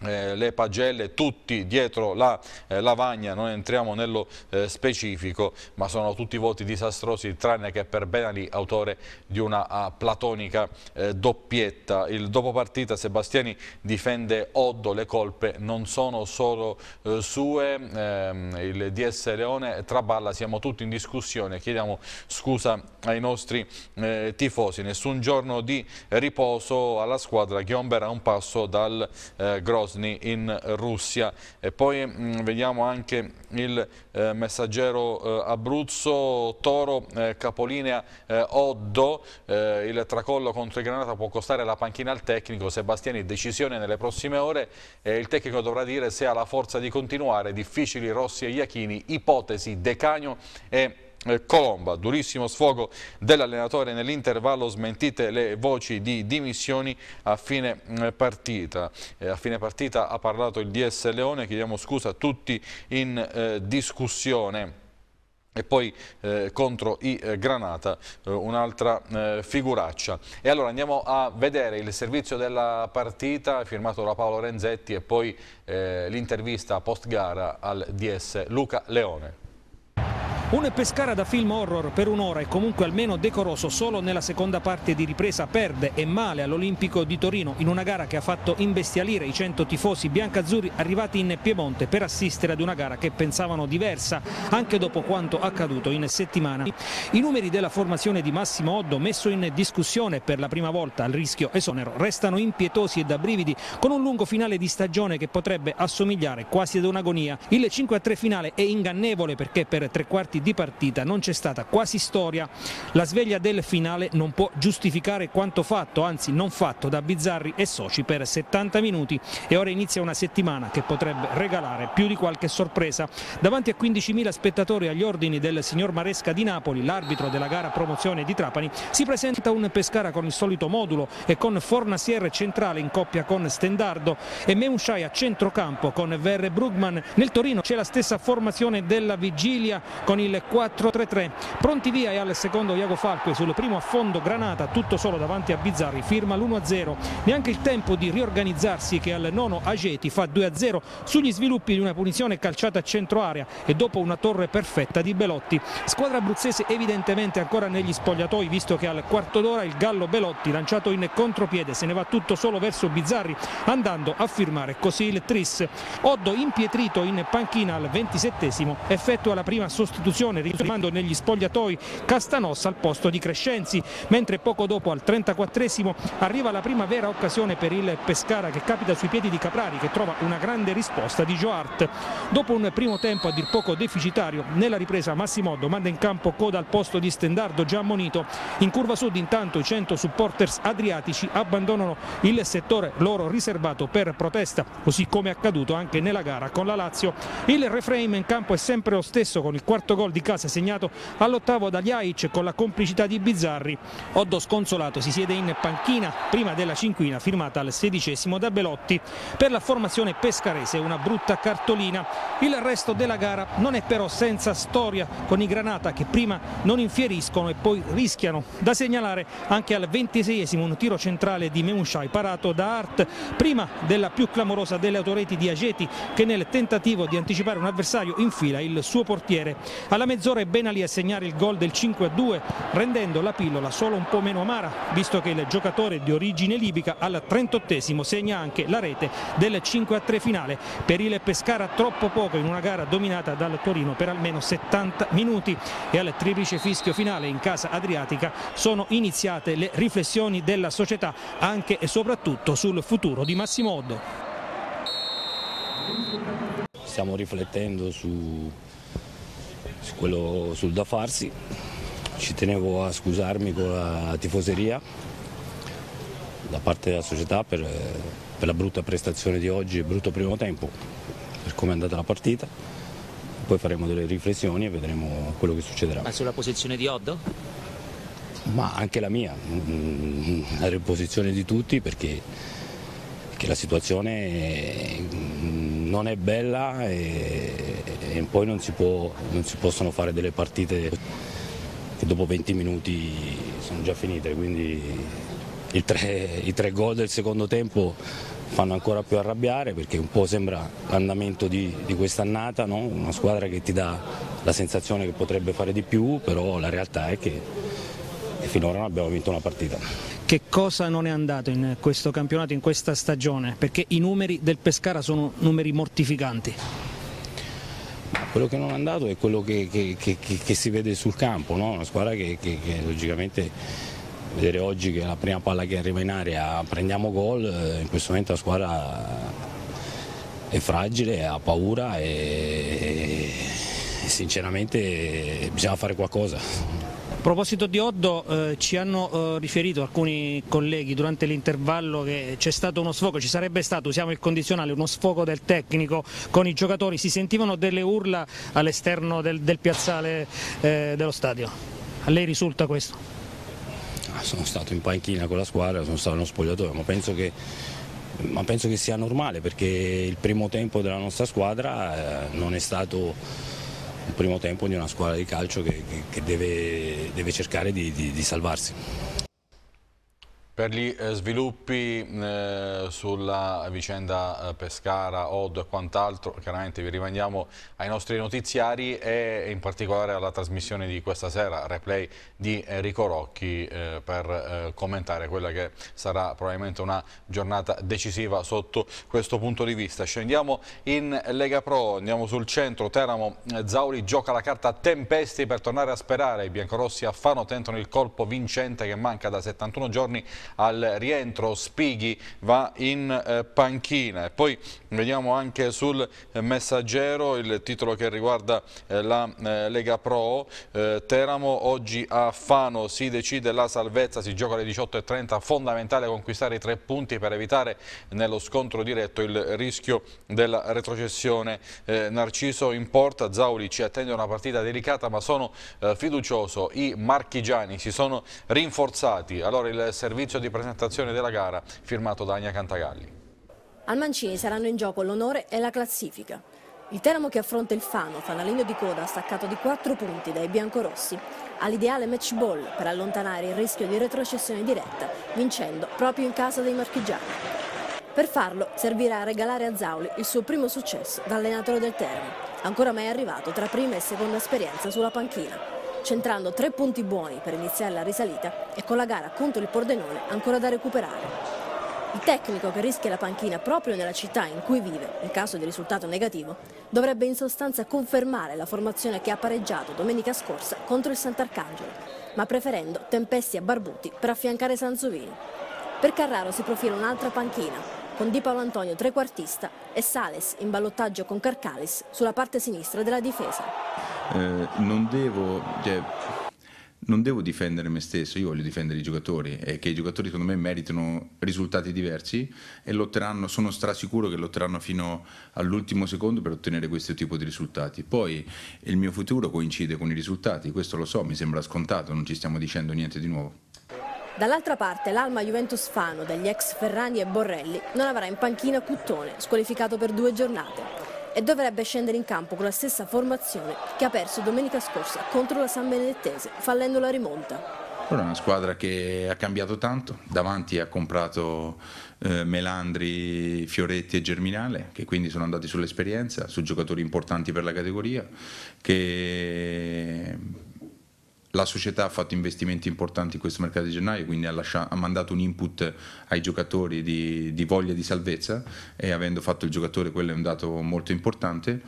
eh, le pagelle, tutti dietro la eh, lavagna, non entriamo nello eh, specifico, ma sono tutti voti disastrosi, tranne che per Benali, autore di una uh, platonica eh, doppietta. Il dopo partita Sebastiani difende Oddo, le colpe non sono solo eh, sue, ehm, il DS Leone traballa, siamo tutti in discussione, chiediamo scusa ai nostri eh, tifosi, nessun giorno di riposo alla squadra, Ghiomber a un passo dal Grosso Grozny in Russia. E poi mh, mm, vediamo anche il eh, messaggero eh, Abruzzo, Toro, eh, capolinea eh, Oddo, eh, il tracollo contro il Granata può costare la panchina al tecnico, Sebastiani. Decisione nelle prossime ore, il tecnico dovrà dire se ha la forza di continuare, difficili Rossi e Iachini, ipotesi Decagno e Colomba, durissimo sfogo dell'allenatore nell'intervallo, smentite le voci di dimissioni a fine eh, partita. a fine partita ha parlato il DS Leone, chiediamo scusa a tutti in eh, discussione e poi eh, contro i eh, Granata eh, un'altra eh, figuraccia. E allora andiamo a vedere il servizio della partita firmato da Paolo Renzetti e poi l'intervista post gara al DS Luca Leone. Un Pescara da film horror per un'ora e comunque almeno decoroso solo nella seconda parte di ripresa perde e male all'Olimpico di Torino in una gara che ha fatto imbestialire i 100 tifosi biancazzurri arrivati in Piemonte per assistere ad una gara che pensavano diversa anche dopo quanto accaduto in settimana. I numeri della formazione di Massimo Oddo messo in discussione per la prima volta al rischio esonero restano impietosi e da brividi con un lungo finale di stagione che potrebbe assomigliare quasi ad un'agonia. Il 5-3 finale è ingannevole perché per tre quarti di partita non c'è stata quasi storia. La sveglia del finale non può giustificare quanto fatto, anzi non fatto da Bizzarri e soci per 70 minuti e ora inizia una settimana che potrebbe regalare più di qualche sorpresa. Davanti a 15.000 spettatori agli ordini del signor Maresca di Napoli, l'arbitro della gara promozione di Trapani, si presenta un Pescara con il solito modulo e con Fornasier centrale in coppia con Stendardo e Meushai a centrocampo con Verre Brugman. Nel Torino c'è la stessa formazione della vigilia con il il 4-3-3. Pronti via e al secondo Iago Falque sul primo affondo Granata, tutto solo davanti a Bizzarri, firma l'1-0. Neanche il tempo di riorganizzarsi che al nono Ageti fa 2-0 sugli sviluppi di una punizione calciata a centro area e dopo una torre perfetta di Belotti. Squadra abruzzese evidentemente ancora negli spogliatoi visto che al quarto d'ora il Gallo Belotti lanciato in contropiede se ne va tutto solo verso Bizzarri andando a firmare così il tris. Oddo impietrito in panchina al 27 effettua la prima sostituzione rimando negli spogliatoi Castanossa al posto di Crescenzi, mentre poco dopo al 34esimo arriva la prima vera occasione per il Pescara che capita sui piedi di Caprari che trova una grande risposta di Joart. Dopo un primo tempo a dir poco deficitario, nella ripresa Massimoddo manda in campo coda al posto di Stendardo già ammonito. In curva sud intanto i 100 supporters adriatici abbandonano il settore loro riservato per protesta, così come accaduto anche nella gara con la Lazio. Il reframe in campo è sempre lo stesso con il quarto gol di casa segnato all'ottavo da Jaic con la complicità di Bizzarri. Oddo sconsolato si siede in panchina prima della cinquina firmata al sedicesimo da Belotti. Per la formazione pescarese una brutta cartolina. Il resto della gara non è però senza storia con i Granata che prima non infieriscono e poi rischiano. Da segnalare anche al ventiseiesimo un tiro centrale di Meunshai parato da Art prima della più clamorosa delle autoreti di Ageti che nel tentativo di anticipare un avversario infila il suo portiere. Alla mezz'ora è Benali a segnare il gol del 5-2 rendendo la pillola solo un po' meno amara visto che il giocatore di origine libica al 38esimo segna anche la rete del 5-3 finale. Per il Pescara troppo poco in una gara dominata dal Torino per almeno 70 minuti e al triplice fischio finale in casa adriatica sono iniziate le riflessioni della società anche e soprattutto sul futuro di Massimo Oddo. Stiamo riflettendo su, su quello sul da farsi, ci tenevo a scusarmi con la tifoseria da parte della società per, per la brutta prestazione di oggi, il brutto primo tempo, per come è andata la partita. Poi faremo delle riflessioni e vedremo quello che succederà. Ma sulla posizione di Oddo? Ma anche la mia, la riposizione di tutti perché, perché la situazione non è bella e, e poi non si, può, non si possono fare delle partite che dopo 20 minuti sono già finite, quindi i tre, i tre gol del secondo tempo fanno ancora più arrabbiare perché un po' sembra l'andamento di, di quest'annata, no? una squadra che ti dà la sensazione che potrebbe fare di più, però la realtà è che finora non abbiamo vinto una partita. Che cosa non è andato in questo campionato, in questa stagione? Perché i numeri del Pescara sono numeri mortificanti. Quello che non è andato è quello che, che, che, che si vede sul campo, no? una squadra che, logicamente vedere oggi che la prima palla che arriva in area prendiamo gol, eh, in questo momento la squadra è fragile, ha paura e, e sinceramente bisogna fare qualcosa. Proposito di Oddo, eh, ci hanno eh, riferito alcuni colleghi durante l'intervallo che c'è stato uno sfogo, ci sarebbe stato, usiamo il condizionale, uno sfogo del tecnico con i giocatori, si sentivano delle urla all'esterno del, del, piazzale eh, dello stadio. A lei risulta questo? Ah, sono stato in panchina con la squadra, sono stato nello spogliatoio, ma penso che ma penso che sia normale perché il primo tempo della nostra squadra eh, non è stato un primo tempo di una squadra di calcio che, che, che deve, deve, cercare di, di, di salvarsi. Per gli eh, sviluppi eh, sulla vicenda eh, Pescara, Odd e quant'altro, chiaramente vi rimandiamo ai nostri notiziari e in particolare alla trasmissione di questa sera, replay di Enrico Rocchi eh, per eh, commentare quella che sarà probabilmente una giornata decisiva sotto questo punto di vista. Scendiamo in Lega Pro, andiamo sul centro, Teramo, Zauri gioca la carta tempesti per tornare a sperare, i biancorossi a Fano tentano il colpo vincente che manca da 71 giorni al rientro Spighi va in eh, panchina. E poi vediamo anche sul eh, messaggero il titolo che riguarda eh, la Lega Pro. Teramo oggi a Fano si decide la salvezza si gioca alle 18.30 fondamentale conquistare i tre punti per evitare nello scontro diretto il rischio della retrocessione. Narciso in porta Zauli ci attende una partita delicata ma sono fiducioso. I marchigiani si sono rinforzati. Allora il servizio di presentazione della gara firmato da Agna Cantagalli. Al Mancini saranno in gioco l'onore e la classifica. Il Teramo che affronta il Fano, fanalino di coda staccato di 4 punti dai biancorossi, ha l'ideale match ball per allontanare il rischio di retrocessione diretta, vincendo proprio in casa dei marchigiani. Per farlo servirà a regalare a Zauli il suo primo successo da allenatore del Teramo, ancora mai arrivato tra prima e seconda esperienza sulla panchina centrando tre punti buoni per iniziare la risalita e con la gara contro il Pordenone ancora da recuperare. Il tecnico che rischia la panchina proprio nella città in cui vive, in caso di risultato negativo, dovrebbe in sostanza confermare la formazione che ha pareggiato domenica scorsa contro il Sant'Arcangelo, ma preferendo Tempesti e Barbuti per affiancare Sanzovini. Per Carraro si profila un'altra panchina, con Di Paolo Antonio trequartista e Sales in ballottaggio con Carcalis sulla parte sinistra della difesa. Eh, non devo... Cioè non devo difendere me stesso, io voglio difendere i giocatori e che i giocatori secondo me meritano risultati diversi e lotteranno, sono strasicuro che lotteranno fino all'ultimo secondo per ottenere questo tipo di risultati. Poi il mio futuro coincide con i risultati, questo lo so, mi sembra scontato, non ci stiamo dicendo niente di nuovo. Dall'altra parte l'Alma Juventus Fano degli ex Ferrani e Borrelli non avrà in panchina Cuttone, squalificato per due giornate e dovrebbe scendere in campo con la stessa formazione che ha perso domenica scorsa contro la San Benedettese, fallendo la rimonta. È una squadra che ha cambiato tanto, davanti ha comprato eh, Melandri, Fioretti e Germinale, che quindi sono andati sull'esperienza, su giocatori importanti per la categoria, che la società ha fatto investimenti importanti in questo mercato di gennaio, quindi ha, lasciato, ha mandato un input ai giocatori di, di, voglia di salvezza e avendo fatto il giocatore quello è un dato molto importante.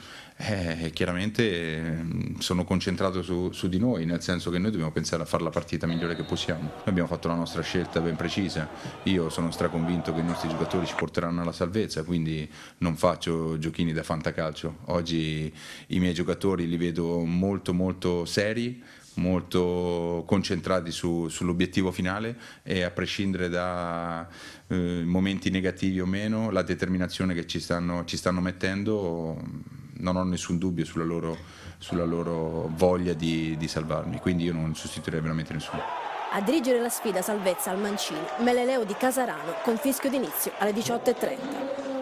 Eh, chiaramente mm, sono concentrato su, su, di noi, nel senso che noi dobbiamo pensare a fare la partita migliore che possiamo. Noi abbiamo fatto la nostra scelta ben precisa, io sono straconvinto che i nostri giocatori ci porteranno alla salvezza, quindi non faccio giochini da fantacalcio. Oggi i miei giocatori li vedo molto molto seri, molto concentrati su, sull'obiettivo finale e a prescindere da eh, momenti negativi o meno, la determinazione che ci stanno, ci stanno mettendo, non ho nessun dubbio sulla loro, sulla loro voglia di, di salvarmi, quindi io non sostituirei veramente nessuno. A dirigere la sfida salvezza al Mancini, Meleleo di Casarano con fischio d'inizio alle 18.30.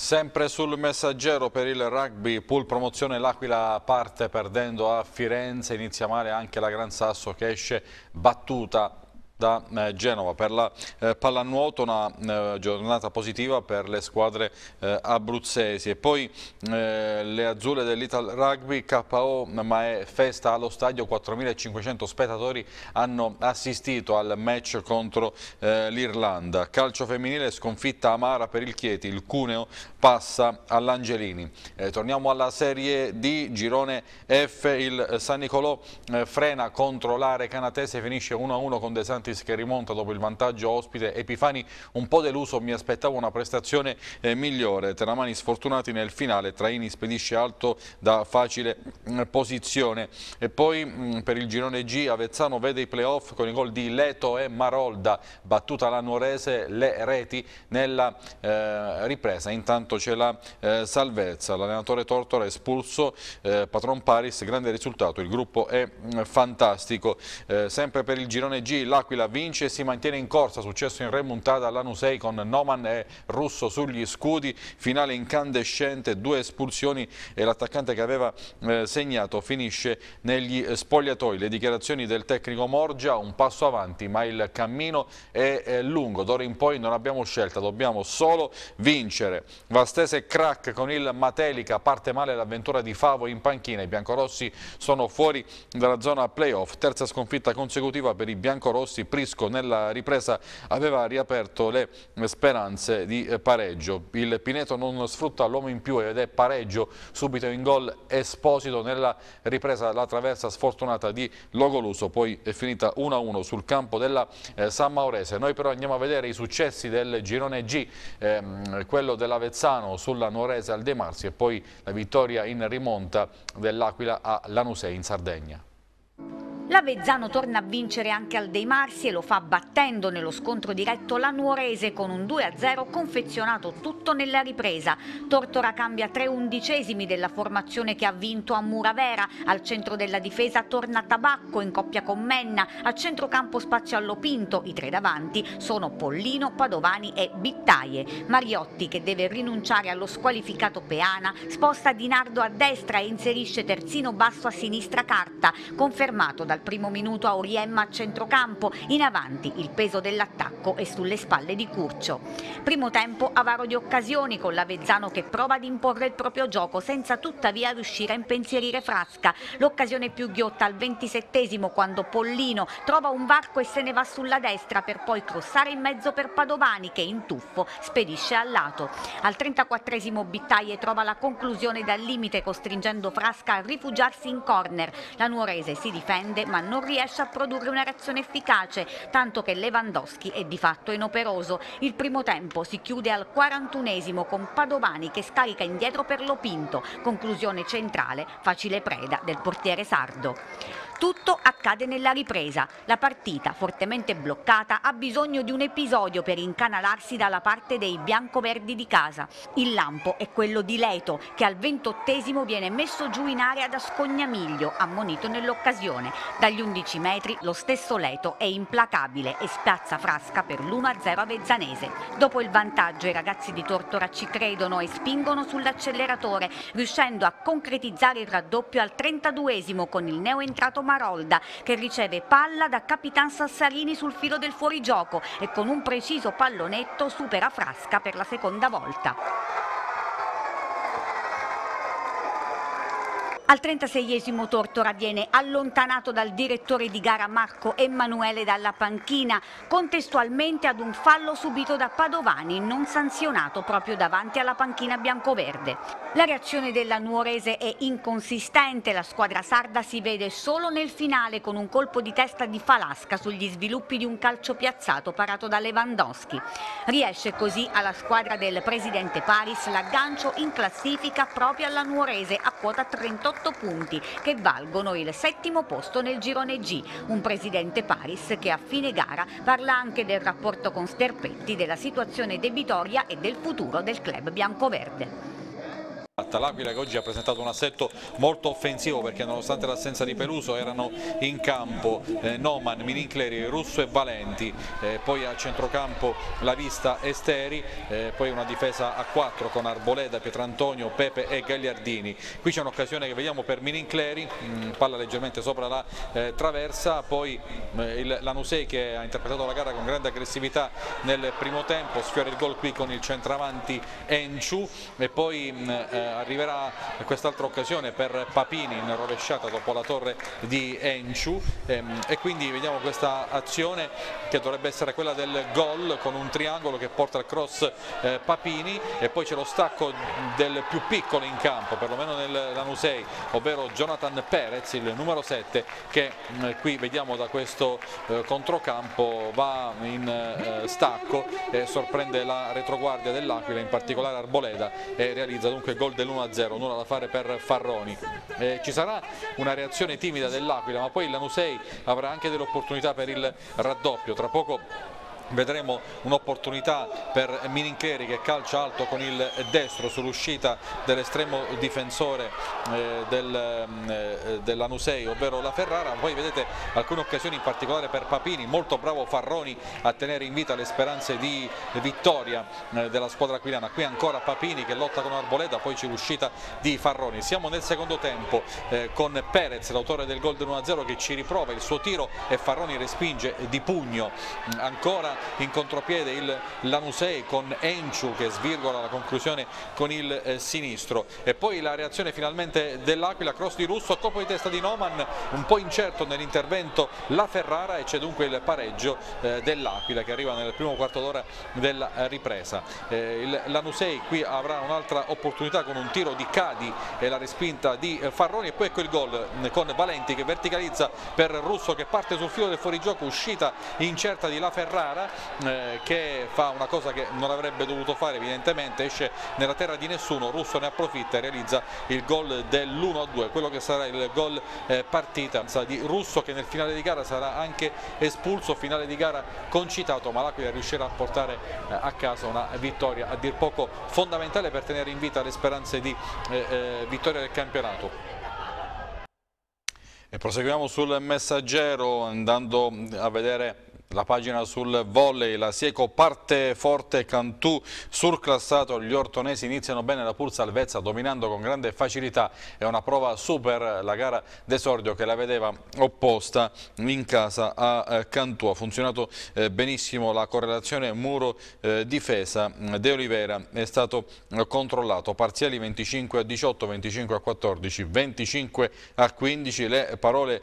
Sempre sul messaggero per il rugby, pool promozione l'Aquila parte perdendo a Firenze, inizia male anche la Gran Sasso che esce battuta da eh, Genova. Per la eh, pallanuoto una eh, giornata positiva per le squadre abruzzesi e poi le azzurre dell'Ital Rugby KO ma è festa allo stadio 4.500 spettatori hanno assistito al match contro l'Irlanda. Calcio femminile sconfitta amara per il Chieti, il Cuneo passa all'Angelini. torniamo alla Serie D, girone F, il San Nicolò frena contro l'area canatese, finisce 1-1 con De Santi Betis che rimonta dopo il vantaggio ospite. Epifani un po' deluso, mi aspettavo una prestazione eh, migliore. Teramani sfortunati nel finale, Traini spedisce alto da facile eh, posizione. E poi mh, mm, per il girone G Avezzano vede i playoff con i gol di Leto e Marolda, battuta la Nuorese, le reti nella eh, ripresa. Intanto c'è la eh, salvezza, l'allenatore Tortora espulso, eh, Patron Paris, grande risultato, il gruppo è mh, mm, fantastico. Eh, sempre per il girone G l'Aquila L'Aquila vince e si mantiene in corsa, successo in remontata all'Anusei con Noman e Russo sugli scudi, finale incandescente, due espulsioni e l'attaccante che aveva eh, segnato finisce negli spogliatoi. Le dichiarazioni del tecnico Morgia, un passo avanti ma il cammino è, è lungo, d'ora in poi non abbiamo scelta, dobbiamo solo vincere. Vastese crack con il Matelica, parte male l'avventura di Favo in panchina, i biancorossi sono fuori dalla zona playoff, terza sconfitta consecutiva per i biancorossi Prisco nella ripresa aveva riaperto le speranze di pareggio. Il Pineto non sfrutta l'uomo in più ed è pareggio subito in gol Esposito nella ripresa la traversa sfortunata di Logoluso, poi è finita 1-1 sul campo della eh, San Maurese. Noi però andiamo a vedere i successi del girone G, ehm, quello dell'Avezzano sulla Nuorese al De Marsi e poi la vittoria in rimonta dell'Aquila a Lanusei in Sardegna. L'Avezzano torna a vincere anche al Dei Marsi e lo fa battendo nello scontro diretto la Nuorese con un 2-0 confezionato tutto nella ripresa. Tortora cambia tre undicesimi della formazione che ha vinto a Muravera. Al centro della difesa torna Tabacco in coppia con Menna. A centrocampo spazio all'Opinto. I tre davanti sono Pollino, Padovani e Bittaie. Mariotti, che deve rinunciare allo squalificato Peana, sposta Dinardo a destra e inserisce terzino basso a sinistra carta, confermato dal dal primo minuto Auriemma a centrocampo, in avanti il peso dell'attacco è sulle spalle di Curcio. Primo tempo avaro di occasioni con l'Avezzano che prova ad imporre il proprio gioco senza tuttavia riuscire a impensierire Frasca. L'occasione più ghiotta al ventisettesimo quando Pollino trova un varco e se ne va sulla destra per poi crossare in mezzo per Padovani che in tuffo spedisce al lato. Al 34esimo Bittaie trova la conclusione dal limite costringendo Frasca a rifugiarsi in corner. La Nuorese si difende ma non riesce a produrre una reazione efficace, tanto che Lewandowski è di fatto inoperoso. Il primo tempo si chiude al 41esimo con Padovani che scarica indietro per Lopinto, conclusione centrale, facile preda del portiere sardo. Tutto accade nella ripresa. La partita, fortemente bloccata, ha bisogno di un episodio per incanalarsi dalla parte dei biancoverdi di casa. Il lampo è quello di Leto, che al ventottesimo viene messo giù in area da Scognamiglio, ammonito nell'occasione. Dagli 11 metri lo stesso Leto è implacabile e spazza Frasca per l'1-0 a Vezzanese. Dopo il vantaggio i ragazzi di Tortora ci credono e spingono sull'acceleratore, riuscendo a concretizzare il raddoppio al 32esimo con il neoentrato Marolda che riceve palla da Capitan Sassarini sul filo del fuorigioco e con un preciso pallonetto supera Frasca per la seconda volta. Al 36esimo Tortora viene allontanato dal direttore di gara Marco Emanuele dalla panchina, contestualmente ad un fallo subito da Padovani, non sanzionato proprio davanti alla panchina biancoverde. La reazione della Nuorese è inconsistente, la squadra sarda si vede solo nel finale con un colpo di testa di Falasca sugli sviluppi di un calcio piazzato parato da Lewandowski. Riesce così alla squadra del presidente Paris l'aggancio in classifica proprio alla Nuorese a quota 38 18 punti che valgono il settimo posto nel girone G. Un presidente Paris che a fine gara parla anche del rapporto con Sterpetti, della situazione debitoria e del futuro del club biancoverde. L'Aquila che oggi ha presentato un assetto molto offensivo perché nonostante l'assenza di Peluso erano in campo eh, Noman, Minincleri, Russo e Valenti, eh, poi a centrocampo la vista Esteri, eh, poi una difesa a 4 con Arboleda, Pietrantonio, Pepe e Gagliardini. Qui c'è un'occasione che vediamo per Minincleri, mh, palla leggermente sopra la eh, traversa, poi eh, il Lanusei che ha interpretato la gara con grande aggressività nel primo tempo, sfiora il gol qui con il centravanti Enciu e poi mh, eh, arriverà quest'altra occasione per Papini in rovesciata dopo la torre di Enciu ehm, e quindi vediamo questa azione che dovrebbe essere quella del gol con un triangolo che porta al cross eh, Papini. E poi c'è lo stacco del più piccolo in campo perlomeno nel Lanusei ovvero Jonathan Perez il numero 7 che eh, qui vediamo da questo eh, controcampo va in eh, stacco e sorprende la retroguardia dell'Aquila in particolare Arboleda e realizza dunque il gol dell'1-0, nulla da fare per Farroni. Eh, ci sarà una reazione timida dell'Aquila, ma poi il Lanusei avrà anche delle opportunità per il raddoppio. Tra poco vedremo un'opportunità per Minincleri che calcia alto con il destro sull'uscita dell'estremo difensore eh, del, eh, dell'Anusei ovvero la Ferrara. Poi vedete alcune occasioni in particolare per Papini molto bravo Farroni a tenere in vita le speranze di vittoria eh, della squadra aquilana. Qui ancora Papini che lotta con Arboleda poi c'è l'uscita di Farroni. Siamo nel secondo tempo eh, con Perez l'autore del gol del 1-0 che ci riprova il suo tiro e Farroni respinge di pugno. Ancora in contropiede il Lanusei con Enciu che svirgola la conclusione con il eh, sinistro e poi la reazione finalmente dell'Aquila, cross di Russo, colpo di testa di Noman, un po' incerto nell'intervento la Ferrara e c'è dunque il pareggio eh, dell'Aquila che arriva nel primo quarto d'ora della ripresa. Eh, il Lanusei qui avrà un'altra opportunità con un tiro di Cadi e la respinta di eh, Farroni e poi ecco il gol eh, con Valenti che verticalizza per Russo che parte sul filo del fuorigioco, uscita incerta di La Ferrara eh, che fa una cosa che non avrebbe dovuto fare evidentemente, esce nella terra di nessuno, Russo ne approfitta e realizza il gol dell'1-2, quello che sarà il gol eh, partita di Russo che nel finale di gara sarà anche espulso, finale di gara concitato, ma l'Aquila riuscirà a portare eh, a casa una vittoria a dir poco fondamentale per tenere in vita le speranze di eh, eh, vittoria del campionato. E proseguiamo sul messaggero andando a vedere La pagina sul volley, la Sieco parte forte, Cantù surclassato, gli ortonesi iniziano bene la pur salvezza dominando con grande facilità, è una prova super la gara d'esordio che la vedeva opposta in casa a eh, Cantù, ha funzionato eh, benissimo la correlazione muro-difesa, De Oliveira è stato controllato, parziali 25 a 18, 25 a 14, 25 a 15, le parole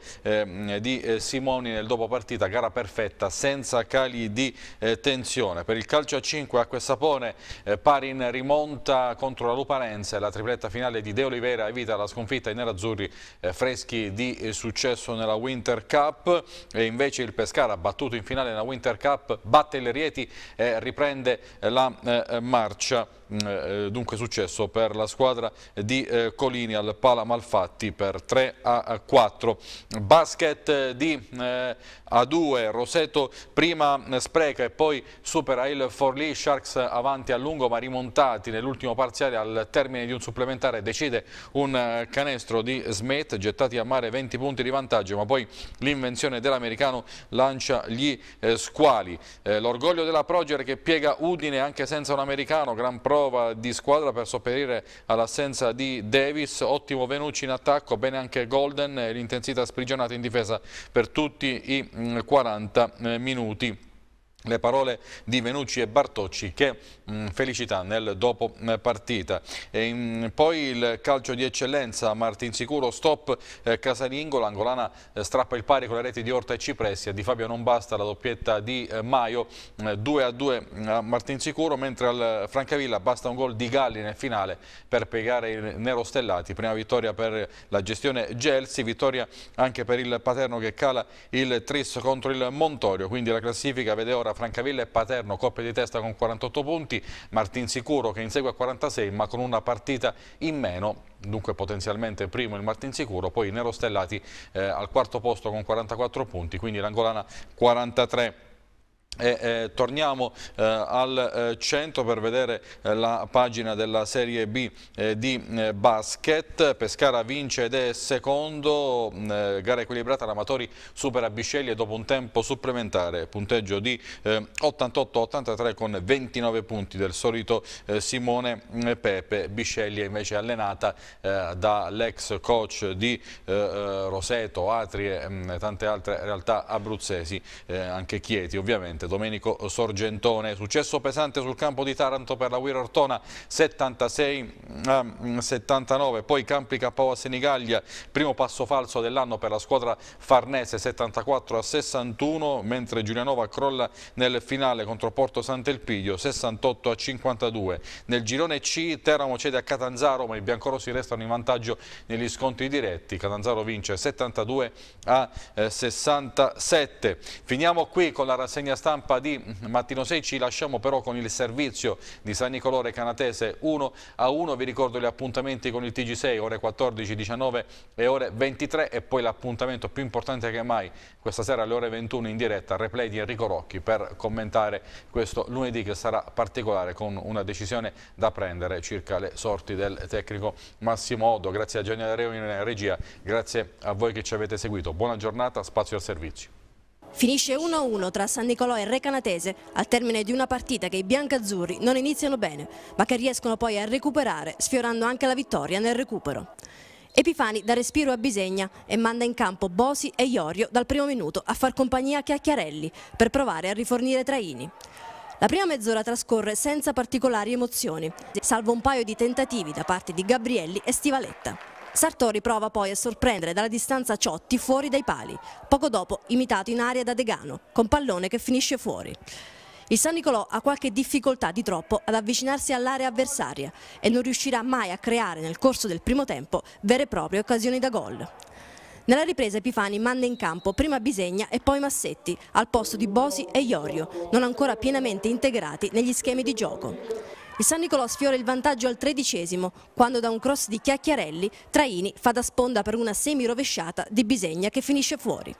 di eh, Simoni nel dopo partita, gara perfetta senza cali di eh, tensione. Per il calcio a 5 acqua e sapone eh, pari in rimonta contro la Luparense, la tripletta finale di De Oliveira evita la sconfitta ai nerazzurri eh, freschi di eh, successo nella Winter Cup e invece il Pescara battuto in finale nella Winter Cup batte il Rieti e riprende eh, la eh, marcia. Mm, dunque successo per la squadra di Colini al Pala Malfatti per 3 a 4. Basket di A2, Roseto prima spreca e poi supera il Forlì, Sharks avanti a lungo ma rimontati nell'ultimo parziale al termine di un supplementare decide un eh, canestro di Smith, gettati a mare 20 punti di vantaggio ma poi l'invenzione dell'americano lancia gli eh, squali. Eh, l'orgoglio della Proger che piega Udine anche senza un americano, gran prova di squadra per sopperire all'assenza di Davis, ottimo Venucci in attacco, bene anche Golden, l'intensità sprigionata in difesa per tutti i 40 mm, minuti le parole di Venucci e Bartocci che mh, mm, felicità nel dopo eh, partita. E, mh, mm, poi il calcio di eccellenza, Martin Sicuro, stop eh, casalingo, l'angolana eh, strappa il pari con le reti di Orta e Cipressi, di Fabio non basta la doppietta di eh, Maio, 2 a 2 a Martin Sicuro, mentre al Francavilla basta un gol di Galli nel finale per piegare i nerostellati, prima vittoria per la gestione Gelsi, vittoria anche per il Paterno che cala il Tris contro il Montorio, quindi la classifica vede ora Francavilla e Paterno, coppia di testa con 48 punti, Martin Sicuro che insegue a 46 ma con una partita in meno, dunque potenzialmente primo il Martin Sicuro, poi i Nerostellati eh, al quarto posto con 44 punti, quindi l'Angolana 43 e, eh, torniamo eh, al eh, centro per vedere eh, la pagina della Serie B eh, di eh, basket. Pescara vince ed è secondo, gara equilibrata, l'Amatori supera Bisceglie dopo un tempo supplementare, punteggio di 88-83 con 29 punti del solito Simone Pepe. Bisceglie invece allenata dall'ex coach di Roseto, Atri e mm, tante altre realtà abruzzesi, anche Chieti ovviamente Domenico Sorgentone. Successo pesante sul campo di Taranto per la Wiror Tona 76 a 79, poi Campi KO a Senigallia, primo passo falso dell'anno per la squadra farnese 74 a 61, mentre Giulianova crolla nel finale contro Porto Sant'Elpidio 68 a 52. Nel girone C Teramo cede a Catanzaro, ma i biancorossi restano in vantaggio negli scontri diretti. Catanzaro vince 72 a 67. Eh, Finiamo qui con la rassegna stampa stampa di Mattino 6 ci lasciamo però con il servizio di San Nicolò Canatese 1 a 1 vi ricordo gli appuntamenti con il TG6 ore 14, 19 e ore 23 e poi l'appuntamento più importante che mai questa sera alle ore 21 in diretta replay di Enrico Rocchi per commentare questo lunedì che sarà particolare con una decisione da prendere circa le sorti del tecnico Massimo Oddo grazie a Gianni Areo in regia. Grazie a voi che ci avete seguito. Buona giornata, spazio al servizio Finisce 1-1 tra San Nicolò e Recanatese al termine di una partita che i biancazzurri non iniziano bene, ma che riescono poi a recuperare, sfiorando anche la vittoria nel recupero. Epifani dà respiro a Bisegna e manda in campo Bosi e Iorio dal primo minuto a far compagnia a Chiacchiarelli per provare a rifornire Traini. La prima mezz'ora trascorre senza particolari emozioni, salvo un paio di tentativi da parte di Gabrielli e Stivaletta. Sartori prova poi a sorprendere dalla distanza Ciotti fuori dai pali, poco dopo imitato in aria da Degano, con pallone che finisce fuori. Il San Nicolò ha qualche difficoltà di troppo ad avvicinarsi all'area avversaria e non riuscirà mai a creare nel corso del primo tempo vere e proprie occasioni da gol. Nella ripresa Epifani manda in campo prima Bisegna e poi Massetti al posto di Bosi e Iorio, non ancora pienamente integrati negli schemi di gioco. Il San Nicolò sfiora il vantaggio al tredicesimo, quando da un cross di Chiacchiarelli Traini fa da sponda per una semi-rovesciata di Bisegna che finisce fuori.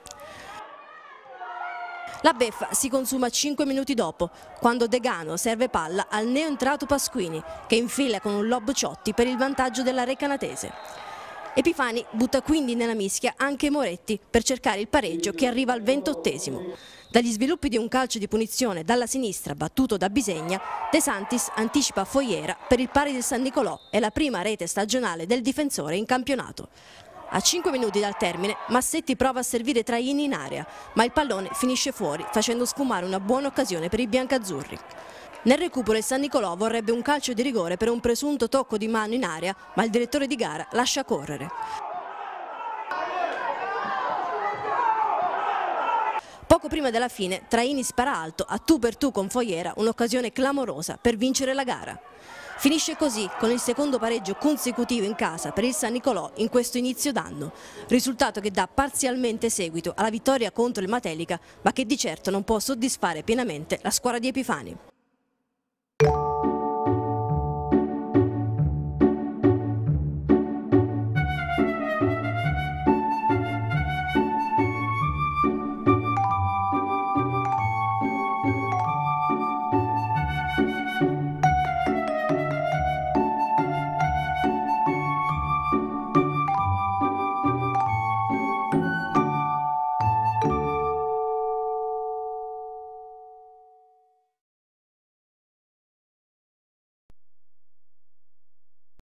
La beffa si consuma 5 minuti dopo, quando Degano serve palla al neoentrato Pasquini, che infila con un lob Ciotti per il vantaggio della Recanatese. Epifani butta quindi nella mischia anche Moretti per cercare il pareggio che arriva al ventottesimo. Dagli sviluppi di un calcio di punizione dalla sinistra battuto da Bisegna, De Santis anticipa Foiera per il pari del San Nicolò e la prima rete stagionale del difensore in campionato. A 5 minuti dal termine, Massetti prova a servire Traini in area, ma il pallone finisce fuori, facendo sfumare una buona occasione per i biancazzurri. Nel recupero il San Nicolò vorrebbe un calcio di rigore per un presunto tocco di mano in area, ma il direttore di gara lascia correre. Poco prima della fine, Traini spara alto a tu per tu con Foiera, un'occasione clamorosa per vincere la gara. Finisce così con il secondo pareggio consecutivo in casa per il San Nicolò in questo inizio d'anno, risultato che dà parzialmente seguito alla vittoria contro il Matelica, ma che di certo non può soddisfare pienamente la squadra di Epifani.